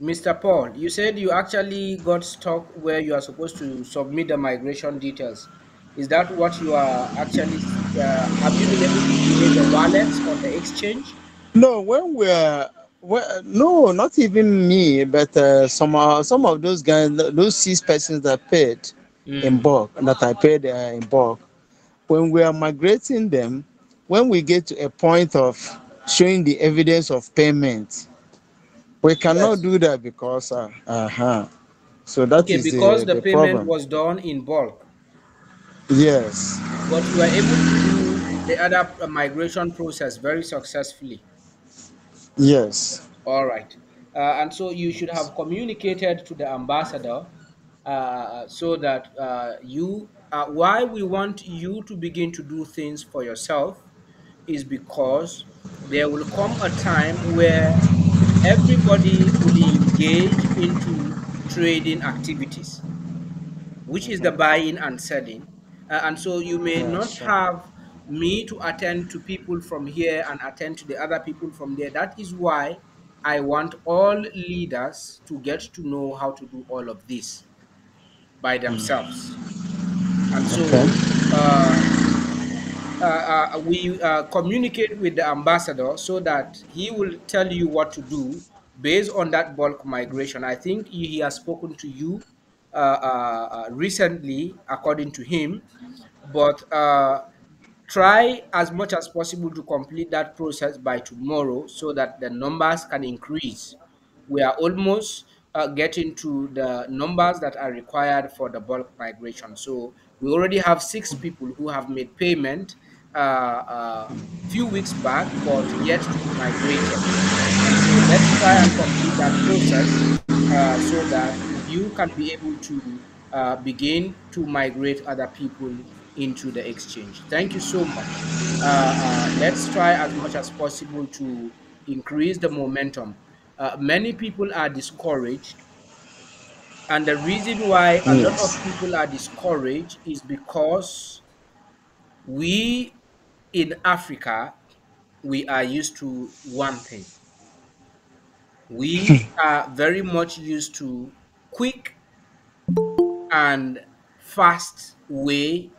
Mr. Paul, you said you actually got stuck where you are supposed to submit the migration details. Is that what you are actually? Uh, have you been able to create the wallets on the exchange? No, when we're well, no, not even me, but uh, some uh, some of those guys, those six persons that paid in Mm. bulk, that I paid uh, in bulk. When we are migrating them, when we get to a point of showing the evidence of payment, we cannot Yes. do that because uh huh. So that Okay, is because the, the the payment problem. was done in bulk, Yes. but we were able to do the other migration process very successfully. Yes. All right. Uh, and so you should have communicated to the ambassador uh, so that uh, you, uh, why we want you to begin to do things for yourself is because there will come a time where everybody will engage into trading activities, which is the buying and selling. Uh, and so you may not have me to attend to people from here and attend to the other people from there. That is why I want all leaders to get to know how to do all of this by themselves. And Okay. so uh, uh, uh, we uh, communicate with the ambassador so that he will tell you what to do based on that bulk migration. I think he he has spoken to you uh, uh, uh, recently, according to him, but uh, try as much as possible to complete that process by tomorrow so that the numbers can increase. We are almost uh, getting to the numbers that are required for the bulk migration. So we already have six people who have made payment uh, uh, few weeks back, but yet to be migrated. And so let's try and complete that process uh, so that you can be able to uh, begin to migrate other people into the exchange. Thank you so much. Uh, uh, let's try as much as possible to increase the momentum. Uh, many people are discouraged, and the reason why a lot of people are discouraged is because we in Africa we are used to one thing. We are very much used to quick and fast way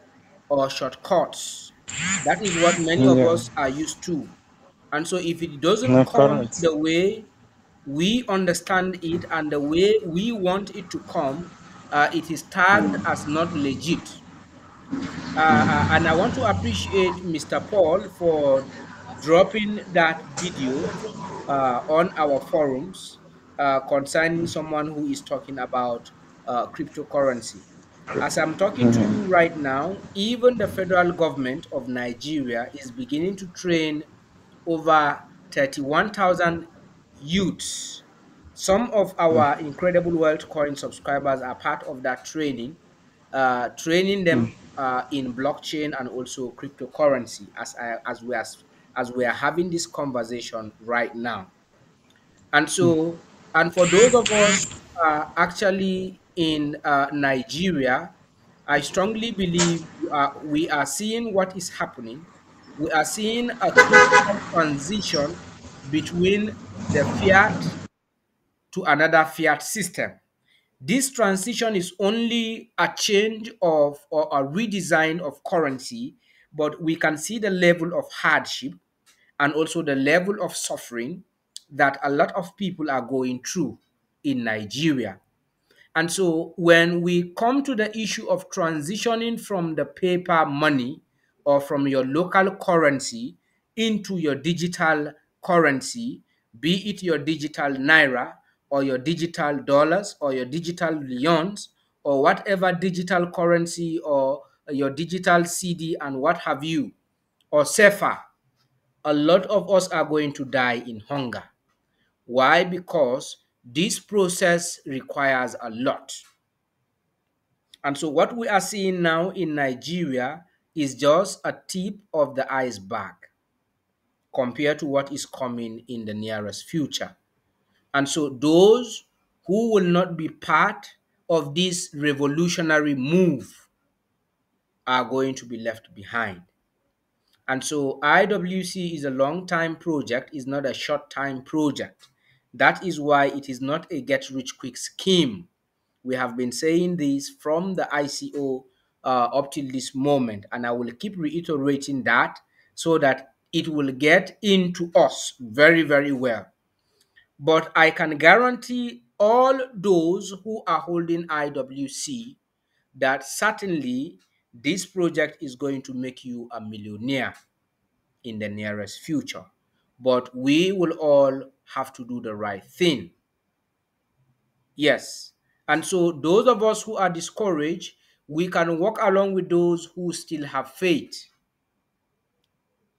or shortcuts. That is what many of us are used to. And so if it doesn't No, come correct. the way we understand it and the way we want it to come, uh, it is tagged as not legit. Uh, uh, and I want to appreciate Mr. Paul for dropping that video uh, on our forums uh, concerning someone who is talking about uh, cryptocurrency. As I'm talking to you right now, even the federal government of Nigeria is beginning to train over 31,000 youths. Some of our Incredible Wealth Coin subscribers are part of that training, uh, training them uh, in blockchain and also cryptocurrency as, I, as, we are, as we are having this conversation right now. And so, and for those of us uh, actually in uh, Nigeria, I strongly believe uh, we are seeing what is happening. We are seeing a transition between the fiat to another fiat system. This transition is only a change of or a redesign of currency, but we can see the level of hardship and also the level of suffering that a lot of people are going through in Nigeria. And so when we come to the issue of transitioning from the paper money or from your local currency into your digital currency, be it your digital naira or your digital dollars or your digital leones or whatever digital currency or your digital cedi and what have you, or CFA, a lot of us are going to die in hunger. Why? Because this process requires a lot. And so what we are seeing now in Nigeria is just a tip of the iceberg compared to what is coming in the nearest future. And so those who will not be part of this revolutionary move are going to be left behind. And so IWC is a long time project, is not a short time project. That is why it is not a get rich quick scheme. We have been saying this from the ICO uh, up till this moment, and I will keep reiterating that so that it will get into us very, very well. But I can guarantee all those who are holding IWC that certainly this project is going to make you a millionaire in the nearest future. But we will all have to do the right thing. Yes. And so, those of us who are discouraged, we can walk along with those who still have faith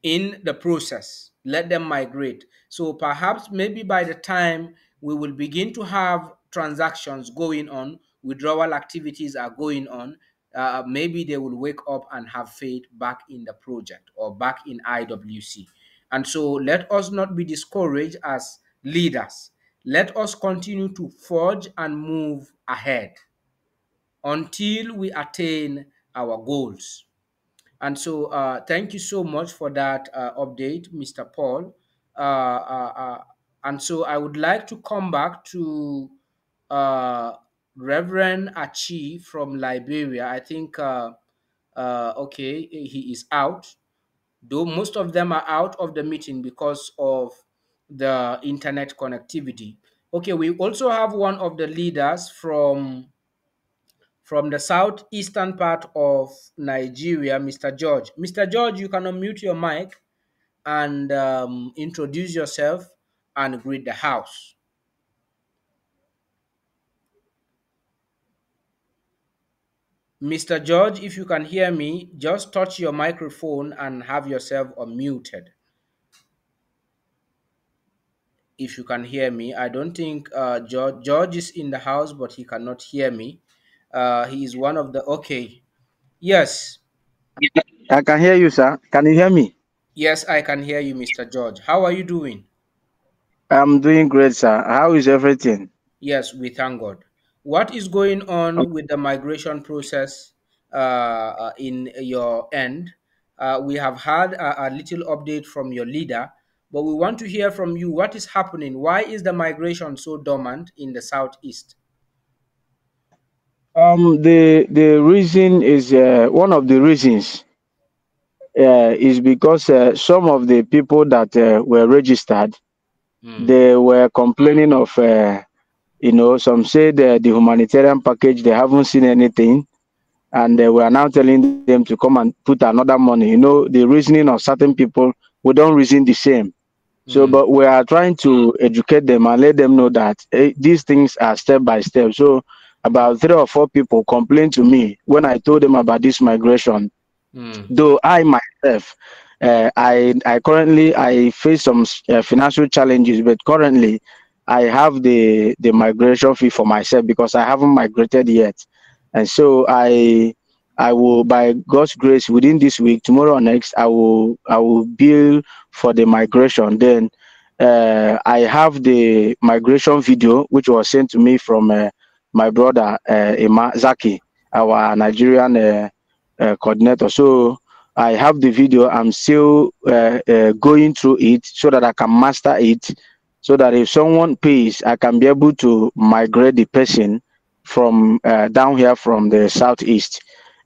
in the process. Let them migrate. So, perhaps maybe by the time we will begin to have transactions going on, withdrawal activities are going on, uh, maybe they will wake up and have faith back in the project or back in IWC. And so let us not be discouraged as leaders. Let us continue to forge and move ahead until we attain our goals. And so uh, thank you so much for that uh, update, Mr. Paul. Uh, uh, uh, and so I would like to come back to Reverend Achi from Liberia. I think, okay, he is out though most of them are out of the meeting because of the internet connectivity. Okay, we also have one of the leaders from from the southeastern part of Nigeria, Mr. George. Mr. George, you can unmute your mic and um, introduce yourself and greet the house. Mr. George, if you can hear me, just touch your microphone and have yourself unmuted. If you can hear me, I don't think uh, George, George is in the house, but he cannot hear me. Uh, he is one of the, okay. Yes. I can hear you, sir. Can you hear me? Yes, I can hear you, Mr. George. How are you doing? I'm doing great, sir. How is everything? Yes, we thank God what is going on with the migration process uh, uh, in your end? Uh, we have had a, a, little update from your leader, but we want to hear from you what is happening. Why is the migration so dormant in the southeast? Um, the the reason is uh, one of the reasons uh, is because uh, some of the people that were registered, mm. they were complaining of you know, some say the, the humanitarian package, they haven't seen anything. And uh, we are now telling them to come and put another money. You know, the reasoning of certain people, we don't reason the same. So, mm. but we are trying to educate them and let them know that eh, these things are step by step. So, about three or four people complained to me when I told them about this migration. Mm. Though I myself, uh, I I currently I face some uh, financial challenges, but currently I have the the migration fee for myself because I haven't migrated yet, and so I I will by God's grace within this week, tomorrow or next, I will I will bill for the migration. Then uh, I have the migration video which was sent to me from uh, my brother uh, Zaki, our Nigerian uh, uh, coordinator. So I have the video. I'm still uh, uh, going through it so that I can master it so that if someone pays, I can be able to migrate the person from uh, down here from the southeast.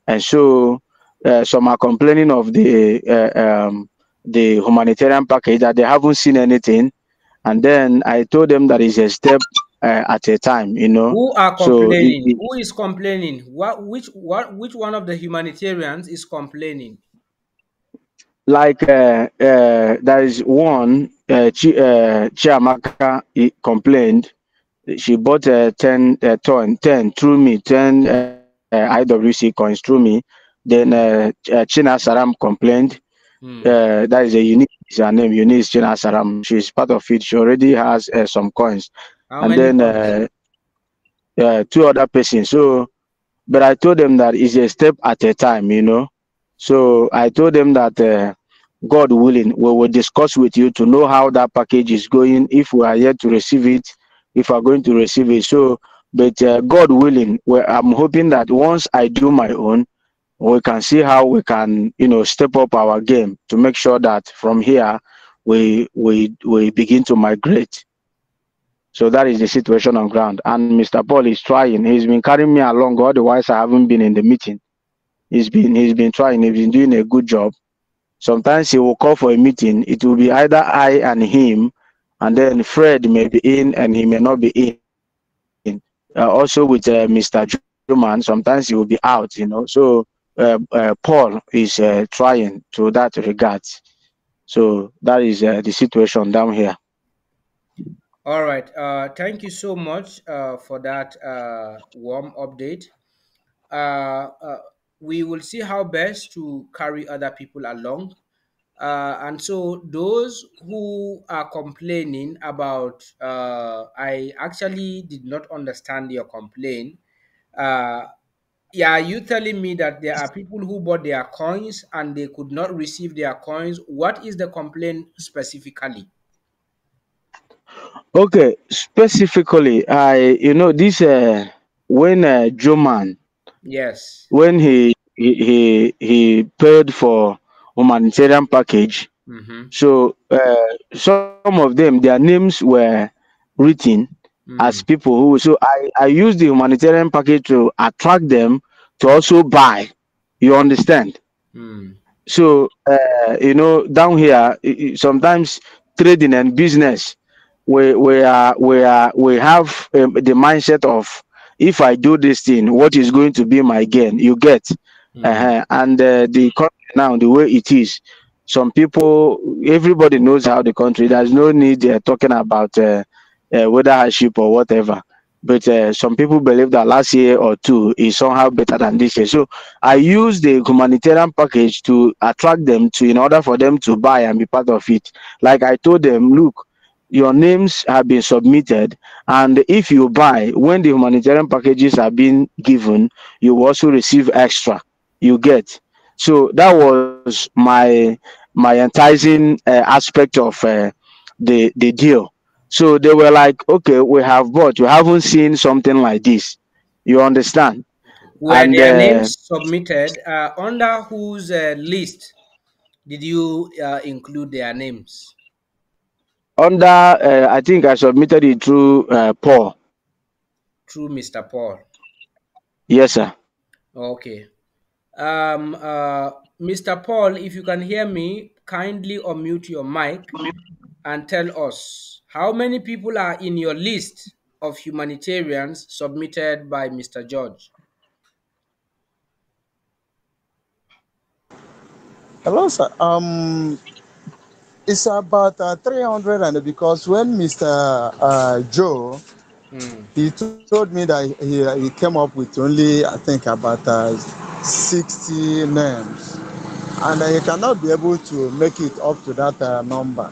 And so uh, some are complaining of the uh, um, the humanitarian package that they haven't seen anything. And then I told them that it's a step uh, at a time, you know. Who are complaining? So it, it, Who is complaining? What which what which one of the humanitarians is complaining? Like uh, uh, there is one uh, Ch uh, Chiamaka complained she bought uh, 10, uh, 10, 10 through me, 10 uh, uh, IWC coins through me. Then uh, uh, China Saram complained. Hmm. Uh, that is a unique is her name, Eunice China Saram. She's part of it. She already has uh, some coins. How and then uh, uh, two other persons. So, but I told them that it's a step at a time, you know. So I told them that uh, God willing, we will discuss with you to know how that package is going, if we are yet to receive it, if we are going to receive it. So, but uh, God willing, I'm hoping that once I do my own, we can see how we can, you know, step up our game to make sure that from here we we we begin to migrate. So that is the situation on ground. And Mr. Paul is trying. He's been carrying me along. Otherwise, I haven't been in the meeting. He's been he's been trying. He's been doing a good job. Sometimes he will call for a meeting. It will be either I and him, and then Fred may be in and he may not be in. Uh, also with uh, Mr. Juman, sometimes he will be out. You know. So uh, uh, Paul is uh, trying to that regard. So that is uh, the situation down here. All right. Thank you so much for that warm update. We will see how best to carry other people along. Uh, and so those who are complaining about, uh, I actually did not understand your complaint. Uh, yeah, you telling me that there are people who bought their coins and they could not receive their coins? What is the complaint specifically? Okay, specifically, I you know this uh, when uh, Joe Man Yes. when he he he, he paid for humanitarian package, Mm-hmm. so uh, some of them their names were written as people who. So I I used the humanitarian package to attract them to also buy. You understand? Mm. So uh, you know down here sometimes trading and business we we are we are we have um, the mindset of if I do this thing, what is going to be my gain? You get, uh and uh, the country now the way it is. Some people, everybody knows how the country. There's no need uh, talking about uh, uh, weather hardship or whatever. But uh, some people believe that last year or two is somehow better than this year. So I use the humanitarian package to attract them to, in order for them to buy and be part of it. Like I told them, look, your names have been submitted and if you buy when the humanitarian packages are being given you also receive extra. You get. So that was my my enticing uh, aspect of uh, the the deal. So they were like okay we have bought. You haven't seen something like this. You understand? Were and their uh, names submitted uh, under whose uh, list did you uh, include their names? Under uh, i think i submitted it through uh, paul Through Mr. Paul. yes sir Okay. Um, uh, Mr. Paul, if you can hear me, kindly unmute your mic and tell us how many people are in your list of humanitarians submitted by Mr. George. Hello, sir. Um, it's about uh, 300, and because when Mr. Uh, Joe Hmm. he told me that he, he came up with only I think about uh, 60 names, and uh, he cannot be able to make it up to that uh, number,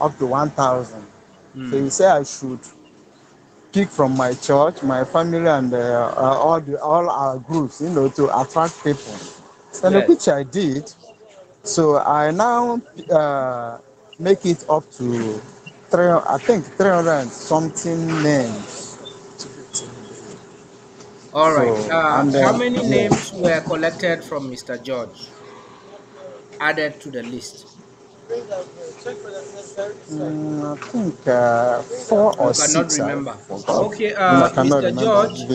up to 1,000. So he said I should pick from my church, my family, and uh, uh, all the all our groups, you know, to attract people. And Yes. which I did. So I now uh, make it up to three, I think 300 something names. All right. So, Uh, and how uh, many yeah. names were collected from Mr. George? Added to the list. Mm, I think uh, four or cannot six. I remember. Okay, No, I uh, cannot Mr. remember George,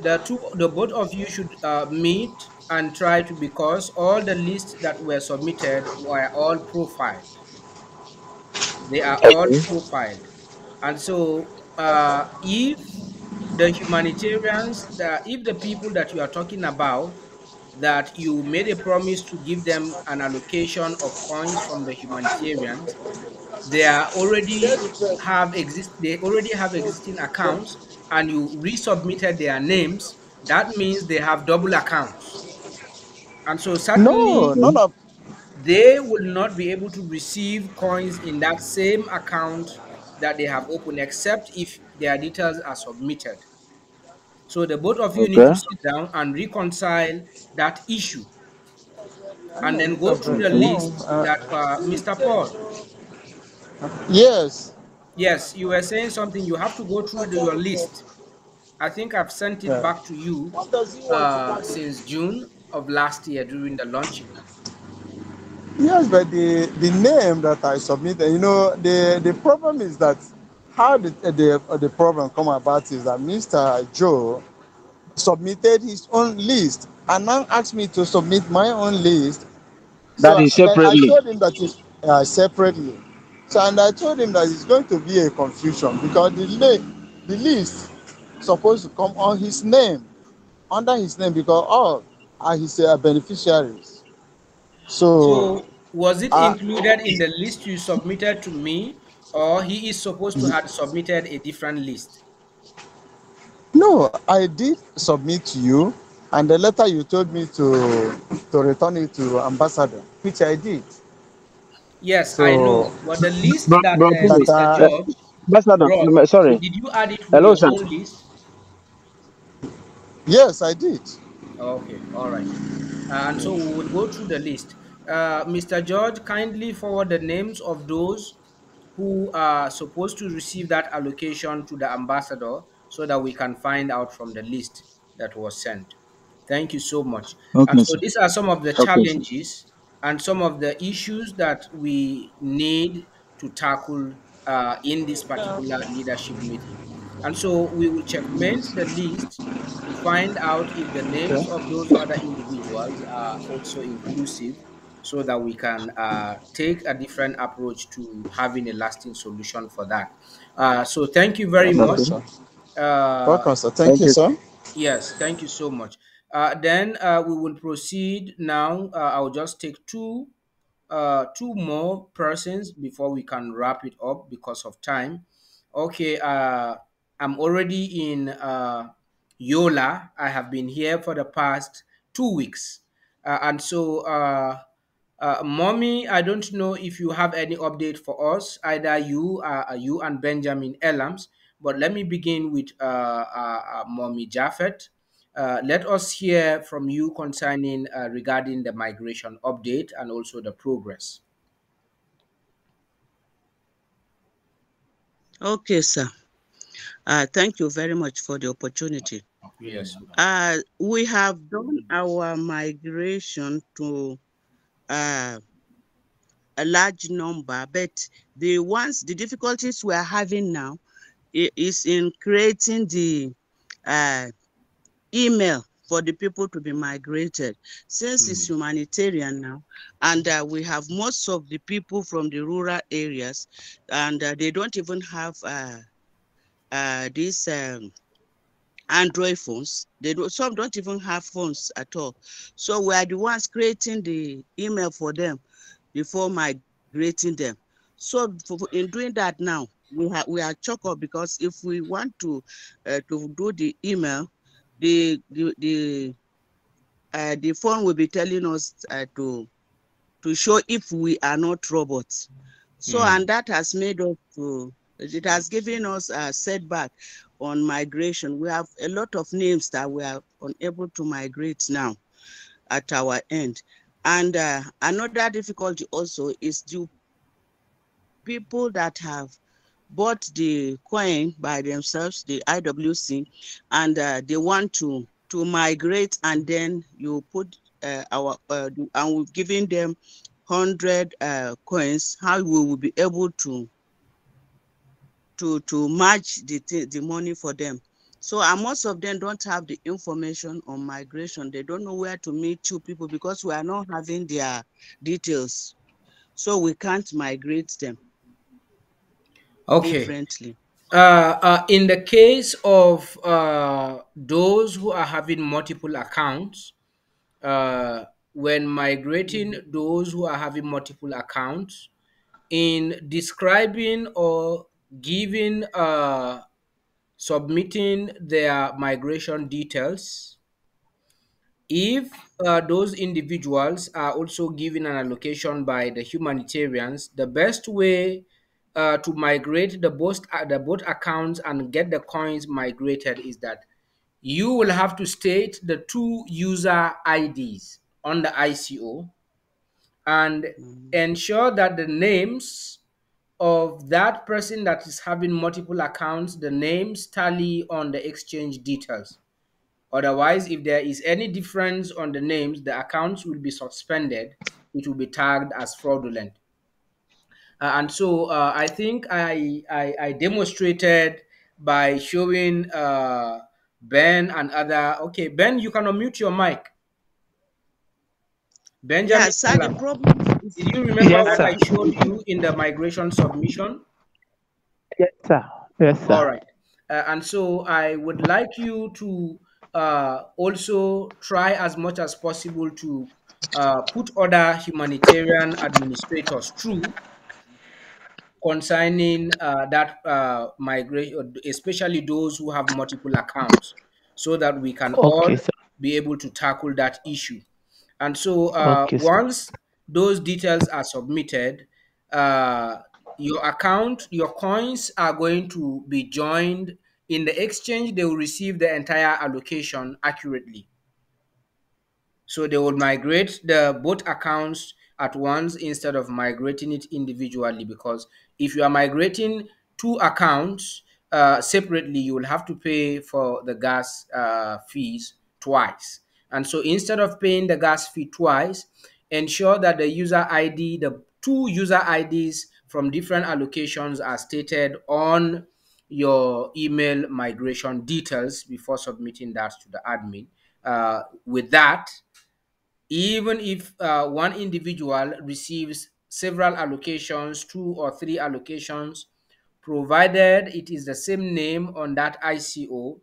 the two, the both of you should uh, meet and try to because all the lists that were submitted were all profiled. They are all profiled, and so uh, if the humanitarians, the, if the people that you are talking about that you made a promise to give them an allocation of coins from the humanitarians. They are already have exist they already have existing accounts and you resubmitted their names, that means they have double accounts. And so certainly No, none of they will not be able to receive coins in that same account that they have opened except if their details are submitted. So the both of you need to sit down and reconcile that issue and then go through the No, list uh, that uh, Mr. Paul. yes. Yes, you were saying something. You have to go through the, your list. I think I've sent it Yeah. back to you uh, since June of last year during the launching. Yes, but the the name that I submitted, you know, the the problem is that how the the, the problem come about is that Mr. Joe submitted his own list and now asked me to submit my own list. That So is but I told him that it's uh, separately. So and I told him that it's going to be a confusion because the li- the list supposed to come on his name, under his name because all are his uh, beneficiaries. So So was it uh, included in the list you submitted to me, or he is supposed to have submitted a different list? No, I did submit to you, and the letter you told me to to return it to ambassador, which I did. Yes, I know, but the list Bro, that bro, uh, Philip, that Mr. uh, George Ambassador, brought, sorry. did you add it with Hello, your sir. list? yes, I did. Okay, all right. And so we will go through the list. Uh, Mr. George, kindly forward the names of those who are supposed to receive that allocation to the ambassador so that we can find out from the list that was sent. Thank you so much. And so these are some of the Okay, challenges and some of the issues that we need to tackle uh, in this particular leadership meeting. And so we will checkmate the list to find out if the names of those other individuals are also inclusive so that we can uh, take a different approach to having a lasting solution for that. Uh, so thank you very Welcome, much. sir. Uh, Welcome, sir. Thank Thank you, you. sir. Yes, thank you so much. Uh, then uh, we will proceed now. Uh, I'll just take two, uh, two more persons before we can wrap it up because of time. Okay, uh, I'm already in uh, Yola. I have been here for the past two weeks, uh, and so. Uh, uh, mommy, I don't know if you have any update for us, either you, uh, you and Benjamin Elams. But let me begin with uh, Mommy Jaffet. Let us hear from you concerning regarding the migration update and also the progress. Okay, sir. Uh, thank you very much for the opportunity. Yes. Uh, we have done our migration to uh, a large number, but the ones, the difficulties we are having now is in creating the uh, email for the people to be migrated. Since it's humanitarian now, and uh, we have most of the people from the rural areas, and uh, they don't even have uh, these um, Android phones. They do some don't even have phones at all. So we are the ones creating the email for them before migrating them. So for, in doing that now, we have we are choked up because if we want to uh, to do the email, the the the uh, the phone will be telling us uh, to to show if we are not robots. So, Mm. and that has made us to, it has given us a setback on migration. We have a lot of names that we are unable to migrate now at our end. And uh, another difficulty also is the people that have bought the coin by themselves, the IWC, and uh, they want to to migrate, and then you put uh, our uh, and we've given them hundred uh, coins. How we will be able to to to match the the money for them. So and most of them don't have the information on migration. They don't know where to meet two people because we are not having their details. So we can't migrate them Okay. differently. Uh, uh, in the case of uh, those who are having multiple accounts, uh, when migrating those who are having multiple accounts in describing or giving uh, submitting their migration details if uh, those individuals are also given an allocation by the humanitarians the best way uh, to migrate the both uh, the both accounts and get the coins migrated is that you will have to state the two user IDs on the ICO and ensure that the names of that person that is having multiple accounts, the names tally on the exchange details. Otherwise, if there is any difference on the names, the accounts will be suspended. It will be tagged as fraudulent. Uh, and so uh, I think I, I, I demonstrated by showing uh, Ben and other. Okay, Ben, you can unmute your mic. Benjamin, Yeah, sir, the problem did you remember Yes, what sir. I showed you in the migration submission? Yes, sir. Yes, sir. All right. Uh, and so I would like you to uh, also try as much as possible to uh, put other humanitarian administrators through concerning uh, that uh, migration, especially those who have multiple accounts, so that we can all sir. be able to tackle that issue. And so uh, Okay, once those details are submitted, uh, your account, your coins are going to be joined in the exchange. They will receive the entire allocation accurately. So they will migrate the both accounts at once instead of migrating it individually. Because if you are migrating two accounts uh, separately, you will have to pay for the gas uh, fees twice. And so instead of paying the gas fee twice, ensure that the user ID, the two user IDs from different allocations are stated on your email migration details before submitting that to the admin. Uh, with that, even if uh, one individual receives several allocations, two or three allocations, provided it is the same name on that ICO,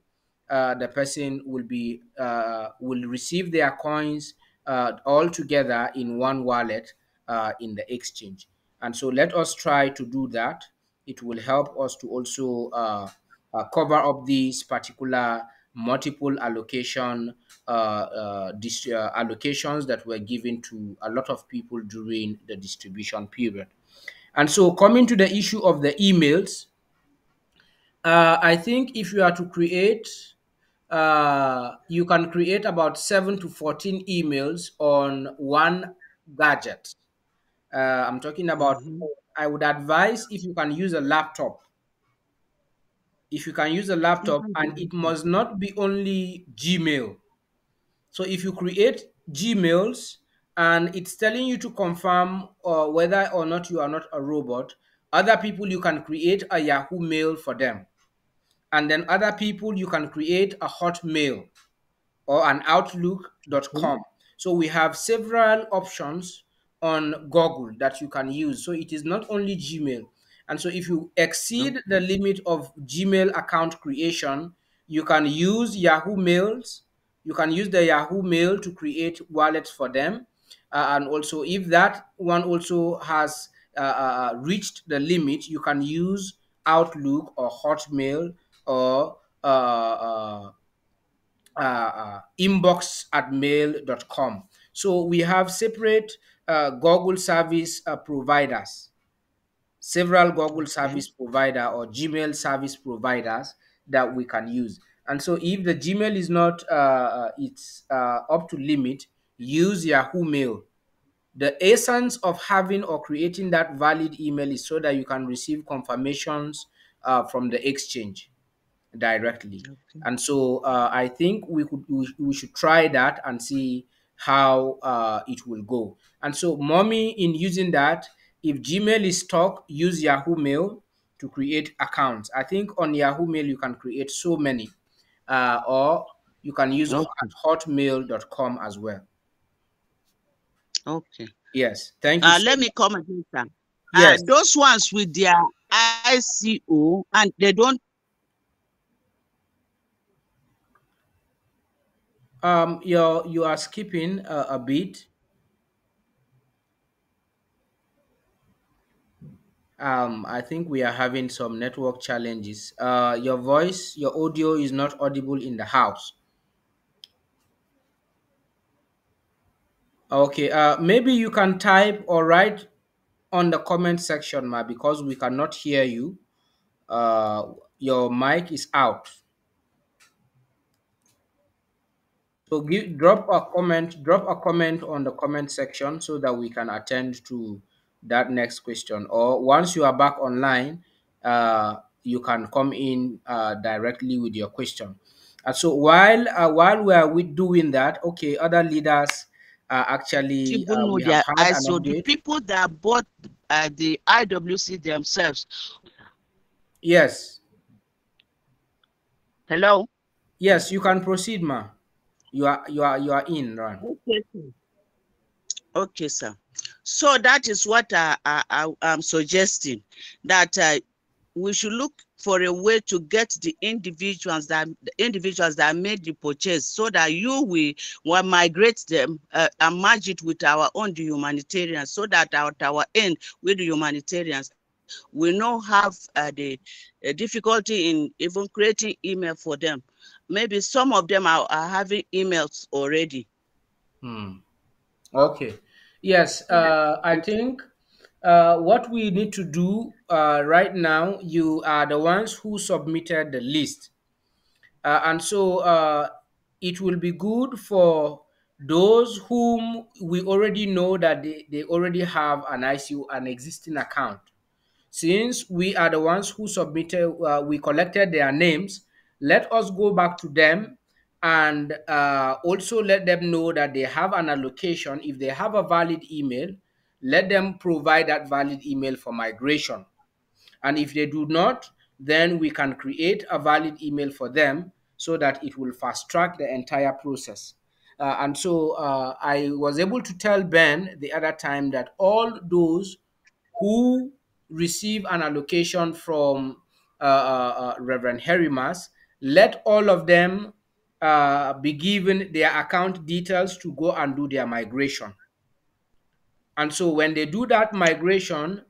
uh, the person will be uh, will receive their coins uh, all together in one wallet uh, in the exchange. And so let us try to do that. It will help us to also uh, uh, cover up these particular multiple allocation uh, uh, allocations that were given to a lot of people during the distribution period. And so, coming to the issue of the emails, I think if you are to create, uh, you can create about seven to 14 emails on one gadget. Uh, I'm talking about, I would advise if you can use a laptop. If you can use a laptop, and it must not be only Gmail. So if you create Gmails and it's telling you to confirm uh, whether or not you are not a robot, other people you can create a Yahoo mail for them. And then other people you can create a Hotmail or an Outlook.com. So we have several options on Google that you can use. So it is not only Gmail. And so if you exceed the limit of Gmail account creation, you can use Yahoo Mails. You can use the Yahoo Mail to create wallets for them. Uh, and also, if that one also has uh, uh, reached the limit, you can use Outlook or Hotmail or uh, uh, uh, uh, inbox at mail.com. So we have separate uh, Google service uh, providers, several Google service provider or Gmail service providers that we can use. And so if the Gmail is not it's uh, up to limit, use Yahoo Mail. The essence of having or creating that valid email is so that you can receive confirmations uh, from the exchange directly. And so uh, I think we could we, we should try that and see how uh, it will go. And so, mommy, in using that, if Gmail is stuck, use Yahoo Mail to create accounts. I think on Yahoo Mail you can create so many, uh, or you can use Okay. hotmail.com as well. Okay. Yes, thank you. Uh, so let me comment, sir. Uh, Yes. those ones with their ICO and they don't Um, you're you are skipping a, a bit. Um, I think we are having some network challenges. Uh, your voice, your audio is not audible in the house. Okay. Uh, maybe you can type or write on the comment section, ma, because we cannot hear you. Uh, your mic is out. So give drop a comment, drop a comment on the comment section so that we can attend to that next question. Or once you are back online, uh, you can come in uh, directly with your question. Uh, so while uh, while we are with doing that, okay, other leaders are actually People uh, we have had ISO. The people that bought uh, the IWC themselves. Yes, Hello. yes, you can proceed, ma. You are you are you are in, Ron. Okay, sir. Okay, sir. So that is what I, I, I am suggesting that uh, we should look for a way to get the individuals that the individuals that made the purchase so that you will, will migrate them uh, and merge it with our own the humanitarians so that at our end with the humanitarians we not have uh, the uh, difficulty in even creating email for them maybe some of them are, are having emails already Hmm. Okay. Yes, uh, I think uh, what we need to do uh, right now, you are the ones who submitted the list. Uh, and so uh, it will be good for those whom we already know that they, they already have an ICU, an existing account. Since we are the ones who submitted, uh, we collected their names, let us go back to them and uh, also let them know that they have an allocation. If they have a valid email, let them provide that valid email for migration. And if they do not, then we can create a valid email for them so that it will fast track the entire process. Uh, and so uh, I was able to tell Ben the other time that all those who receive an allocation from uh, uh, uh, Reverend Herimas, let all of them uh, be given their account details to go and do their migration. And so when they do that migration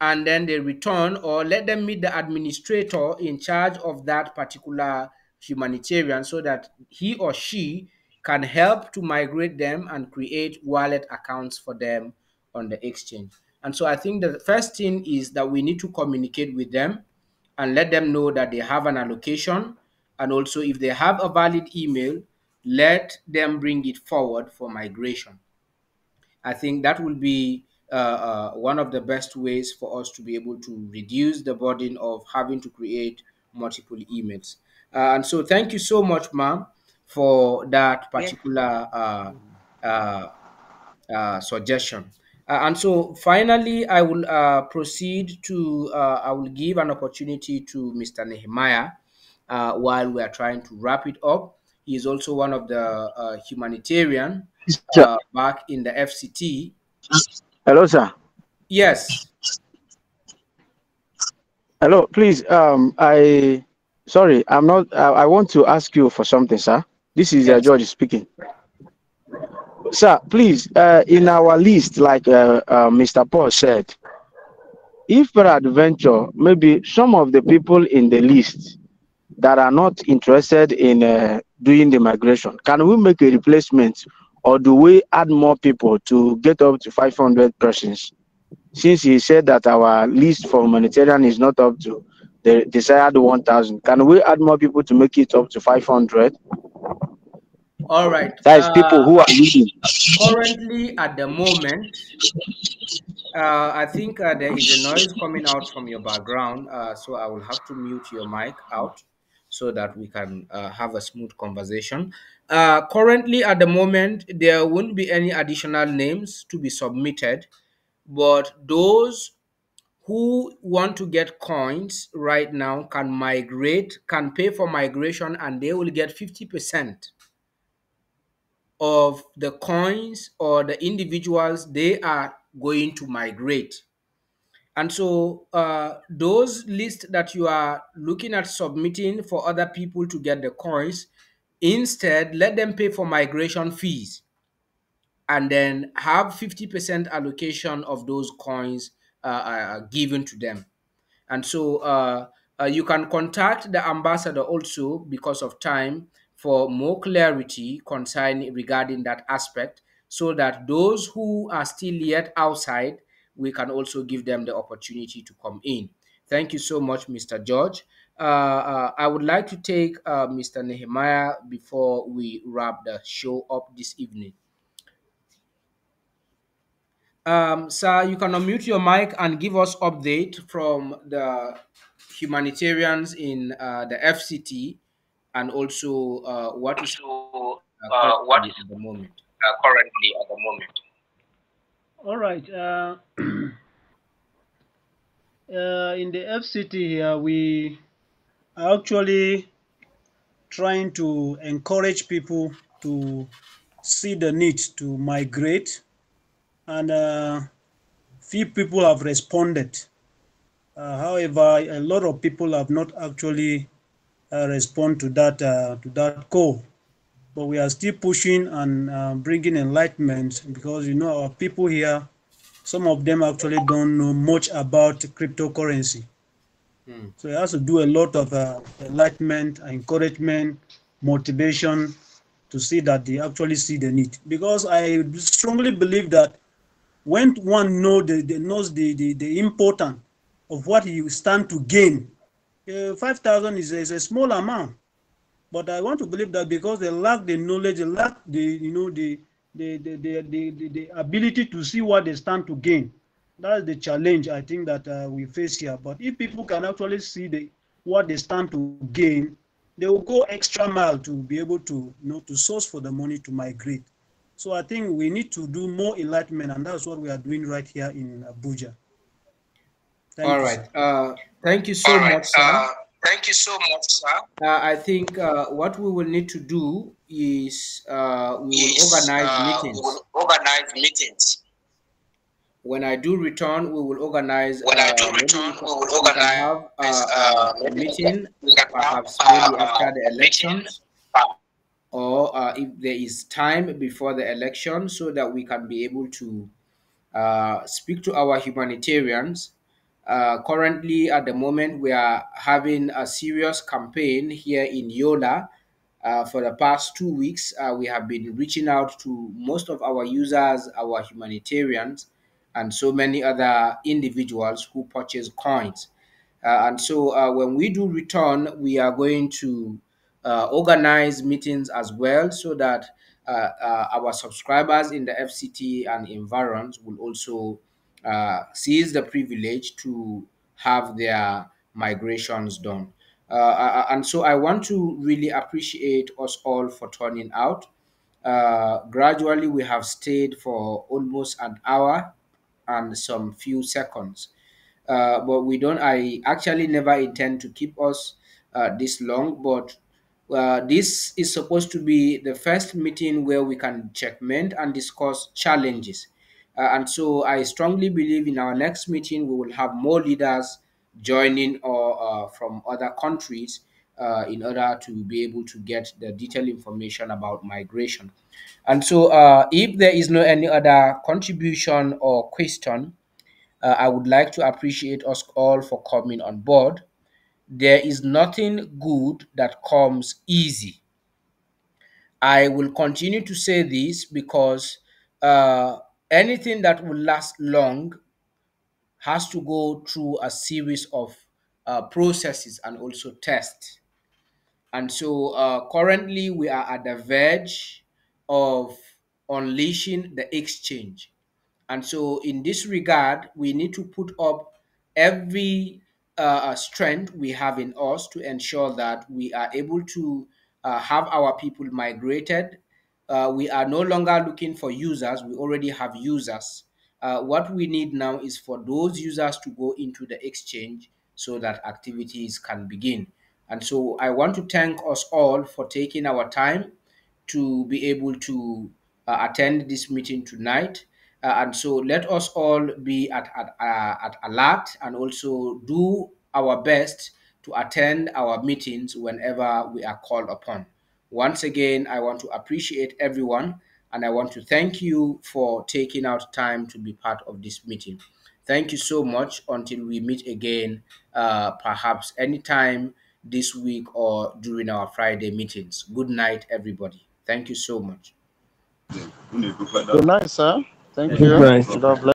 and then they return, or let them meet the administrator in charge of that particular humanitarian so that he or she can help to migrate them and create wallet accounts for them on the exchange. And so I think the first thing is that we need to communicate with them and let them know that they have an allocation. And also, if they have a valid email, let them bring it forward for migration. I think that will be uh, uh, one of the best ways for us to be able to reduce the burden of having to create multiple emails. Uh, and so, thank you so much, ma'am, for that particular uh, uh, uh, suggestion. Uh, and so, finally, I will uh, proceed to uh, I will give an opportunity to Mr. Nehemiah uh, while we are trying to wrap it up. He is also one of the uh, humanitarian uh, back in the FCT. Hello, sir. Yes. Hello, please. Um, I sorry, I'm not. I, I want to ask you for something, sir. This is uh, George speaking. Sir, please, uh, in our list, like uh, uh, Mr. Paul said, if peradventure, maybe some of the people in the list that are not interested in uh, doing the migration, can we make a replacement or do we add more people to get up to 500 persons? Since he said that our list for humanitarian is not up to the desired 1,000, can we add more people to make it up to 500? All right. That is people who are needing. Currently, at the moment, uh, I think uh, there is a noise coming out from your background, uh, so I will have to mute your mic out so that we can uh, have a smooth conversation. Uh, currently, at the moment, there won't be any additional names to be submitted, but those who want to get coins right now can migrate, can pay for migration, and they will get 50% of the coins or the individuals they are going to migrate. And so uh, those lists that you are looking at submitting for other people to get the coins, Instead, let them pay for migration fees and then have 50% allocation of those coins uh, uh, given to them. And so uh, uh, you can contact the ambassador also because of time for more clarity concerning regarding that aspect so that those who are still yet outside, we can also give them the opportunity to come in. Thank you so much, Mr. George. Uh, uh, I would like to take uh, Mr. Nehemiah before we wrap the show up this evening. Um, sir, you can unmute your mic and give us update from the humanitarians in uh, the FCT and also uh, what is uh, what at the moment. uh, currently at the moment? All right. Uh, uh, in the FCT here, we are actually trying to encourage people to see the need to migrate, and uh, few people have responded. Uh, however, a lot of people have not actually uh, respond to that uh, to that call. But we are still pushing and uh, bringing enlightenment because you know our people here, some of them actually don't know much about cryptocurrency. Hmm. So it has to do a lot of uh, enlightenment, encouragement, motivation to see that they actually see the need. Because I strongly believe that when one know the, the knows the, the, the importance of what you stand to gain, uh, 5,000 is, is a small amount. But I want to believe that because they lack the knowledge, they lack the, you know, the, the, the, the, the, the, the ability to see what they stand to gain. That's the challenge I think that uh, we face here. But if people can actually see the what they stand to gain, they will go extra mile to be able to, you know, to source for the money to migrate. So I think we need to do more enlightenment, and that's what we are doing right here in Abuja. Thank All you, right. Uh, thank you so All right. much, sir. Uh, thank you so much, sir. Uh, I think uh, what we will need to do is uh, we will Is, organize uh, we meetings. will organize meetings. When I do return, we will organize. When I Uh, do we return, we will we organize have uh, uh, a maybe meeting, we can have perhaps maybe after the a elections, or uh, if there is time before the election, so that we can be able to uh, speak to our humanitarians. Uh, currently, at the moment, we are having a serious campaign here in Yola. Uh, for the past two weeks, uh, we have been reaching out to most of our users, our humanitarians, and so many other individuals who purchase coins. Uh, and so, uh, when we do return, we are going to organize meetings as well so that our subscribers in the FCT and environs will also uh, seize the privilege to have their migrations done. Uh, uh, and so I want to really appreciate us all for turning out. Uh, gradually, we have stayed for almost an hour and some few seconds. Uh, but we don't, I actually never intend to keep us uh, this long, but uh, this is supposed to be the first meeting where we can checkmate and discuss challenges. Uh, and so I strongly believe in our next meeting, we will have more leaders joining or uh, from other countries uh, in order to be able to get the detailed information about migration. And so, uh, if there is no any other contribution or question, uh, I would like to appreciate us all for coming on board. There is nothing good that comes easy. I will continue to say this because uh, anything that will last long has to go through a series of uh, processes and also tests. And so uh, currently we are at the verge of unleashing the exchange. And so, in this regard, we need to put up every uh, strength we have in us to ensure that we are able to uh, have our people migrated. Uh, we are no longer looking for users, we already have users. Uh, what we need now is for those users to go into the exchange so that activities can begin. And so, I want to thank us all for taking our time to be able to uh, attend this meeting tonight. Uh, and so let us all be at, at, uh, at alert and also do our best to attend our meetings whenever we are called upon. Once again, I want to appreciate everyone and I want to thank you for taking out time to be part of this meeting. Thank you so much until we meet again, uh, perhaps anytime this week or during our Friday meetings. Good night, everybody. Thank you so much. Good night, sir. Thank you. Good you. night. God bless.